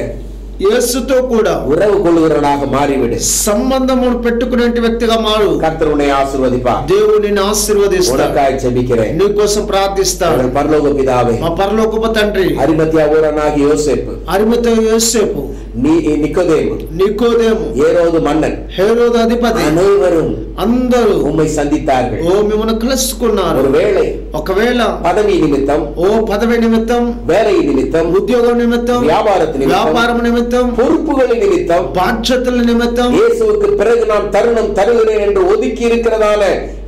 [SPEAKER 2] యేసుతో కూడా
[SPEAKER 1] உறவு கொள்ளுகிறவனாக மாறிவிடு
[SPEAKER 2] సంబంధము పెట్టుకునే వ్యక్తిగా మారు
[SPEAKER 1] கர்த்தர் உன்னை ஆசீர்வதிப்பார்
[SPEAKER 2] దేవుడు నిన్ను ఆశీర్వదిస్తాడు
[SPEAKER 1] உனக்காய் ஜெபிக்கிறேன்
[SPEAKER 2] నీ కోసం ప్రార్థిస్తాడు
[SPEAKER 1] அவர்கள் பரலோக பிதாவே
[SPEAKER 2] మా పరలోకపు తండ్రి
[SPEAKER 1] அரிமத்தியா ஊரனாகி யோசேப்பு
[SPEAKER 2] అరిమిత యోసేపు
[SPEAKER 1] நீ நிக்கோதேமு
[SPEAKER 2] నికోదేము
[SPEAKER 1] ஏரோது மன்னன்
[SPEAKER 2] హేరోదు అధిపతి
[SPEAKER 1] அனைவரும்
[SPEAKER 2] అందరూ
[SPEAKER 1] உம்மை சந்தித்தார்கள்
[SPEAKER 2] ఓ మిమ్మల్ని కలుసుకున్నారు
[SPEAKER 1] ஒருவேளை
[SPEAKER 2] ఒకవేళ
[SPEAKER 1] பதவி நிமித்தம்
[SPEAKER 2] ఓ పదవి నిమిత్తం
[SPEAKER 1] வேலை நிமித்தம்
[SPEAKER 2] ఉద్యోగం నిమిత్తం
[SPEAKER 1] வியாபாரத்து நிமித்தம்
[SPEAKER 2] వ్యాపారం నిమిత్తం
[SPEAKER 1] பொறுப்புகளின் நிமித்தம்
[SPEAKER 2] బాధ్యతల నిమిత్తం
[SPEAKER 1] இயேசுவுக்கு பிறகு நான் தருணம் தருகிறேன் என்று ஒதுக்கி இருக்கிறதான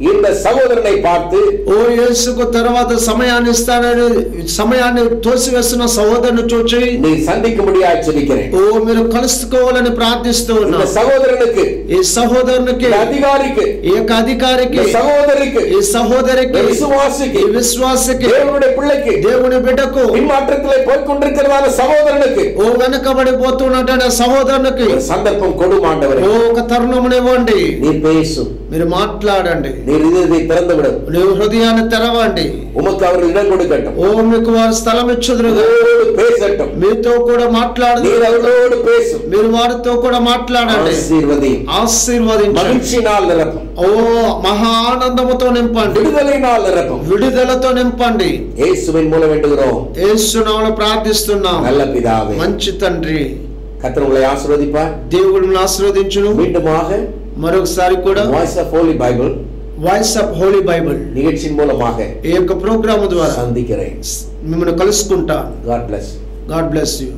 [SPEAKER 1] இந்த சகோதரனை பார்த்து
[SPEAKER 2] ఓ యేసుకు తర్వాత సమయాన్ని ఇస్తానని సమయాన్ని తోసివేస్తున్న సహోదరుని చూచి
[SPEAKER 1] நீ சந்திக்க முடியாது ஜெபிக்கிறேன்
[SPEAKER 2] ఓ మీరు కలుసుకోవాలని ప్రార్థిస్తూ
[SPEAKER 1] இந்த
[SPEAKER 2] ఉన్నా
[SPEAKER 1] சகோதரனுக்கு
[SPEAKER 2] ఈ సహోదరునికి
[SPEAKER 1] இந்த அதிகாரிக்கு
[SPEAKER 2] ఈ యొక్క అధికారికి
[SPEAKER 1] இந்த சகோதரிக்கு
[SPEAKER 2] ఈ సహోదరికి
[SPEAKER 1] இந்த விசுவாசிக்கு
[SPEAKER 2] ఈ విశ్వాసకి
[SPEAKER 1] தேவனுடைய பிள்ளைக்கு
[SPEAKER 2] దేవుని బిడ్డకు
[SPEAKER 1] பின்மாற்றத்திலே போய்க் கொண்டிருக்கிறதான சகோதரனுக்கு
[SPEAKER 2] ఓ వెనకబడిపోతున్నటువంటి సహోదరునికి
[SPEAKER 1] ஒரு சந்தர்ப்பம் கொடுமாண்டவரே
[SPEAKER 2] ఓ ఒక తరుణమునివ్వండి
[SPEAKER 1] நீ பேசும்
[SPEAKER 2] మీరు మాట్లాడండి
[SPEAKER 1] நீர் இதயத்தை திறந்து விடும்
[SPEAKER 2] నీవు హృదయాన్ని తెరవండి
[SPEAKER 1] உமக்கு அவர்கள் இடம் கொடுக்கட்டும்
[SPEAKER 2] ఓ మీకు వారు స్థలం ఇచ్చుదురుగా
[SPEAKER 1] அவர்களோடு பேசட்டும்
[SPEAKER 2] మీతో కూడా మాట్లాడు
[SPEAKER 1] நீர் அவர்களோடு பேசும்
[SPEAKER 2] మీరు వారితో కూడా మాట్లాడండి
[SPEAKER 1] ஆசீர்வதி
[SPEAKER 2] ఆశీర్వదించండి
[SPEAKER 1] மகிழ்ச்சியினால் நிரப்பும்
[SPEAKER 2] ఓ మహా ఆనందముతో నింపండి
[SPEAKER 1] விடுதலையினால் நிரப்பும்
[SPEAKER 2] విడుదలతో నింపండి
[SPEAKER 1] இயேசுவின் மூலம் வேண்டுகிறோம்
[SPEAKER 2] ఏసునామను ప్రార్థిస్తున్నాం
[SPEAKER 1] நல்ல பிதாவே
[SPEAKER 2] మంచి తండ్రి
[SPEAKER 1] கர்த்தர் உங்களை ஆசீர்வதிப்பார்
[SPEAKER 2] దేవుడిని ఆశీర్వదించును
[SPEAKER 1] மீண்டுமாக
[SPEAKER 2] మరొకసారి కూడా
[SPEAKER 1] voice of holy Bible
[SPEAKER 2] voice of holy Bible
[SPEAKER 1] நிகழ்ச்சியின் மூலமாக
[SPEAKER 2] ఈ యొక్క ప్రోగ్రామ్ ద్వారా
[SPEAKER 1] சந்திக்கிறேன்
[SPEAKER 2] మిమ్మల్ని కలుసుకుంటా
[SPEAKER 1] God bless
[SPEAKER 2] God bless you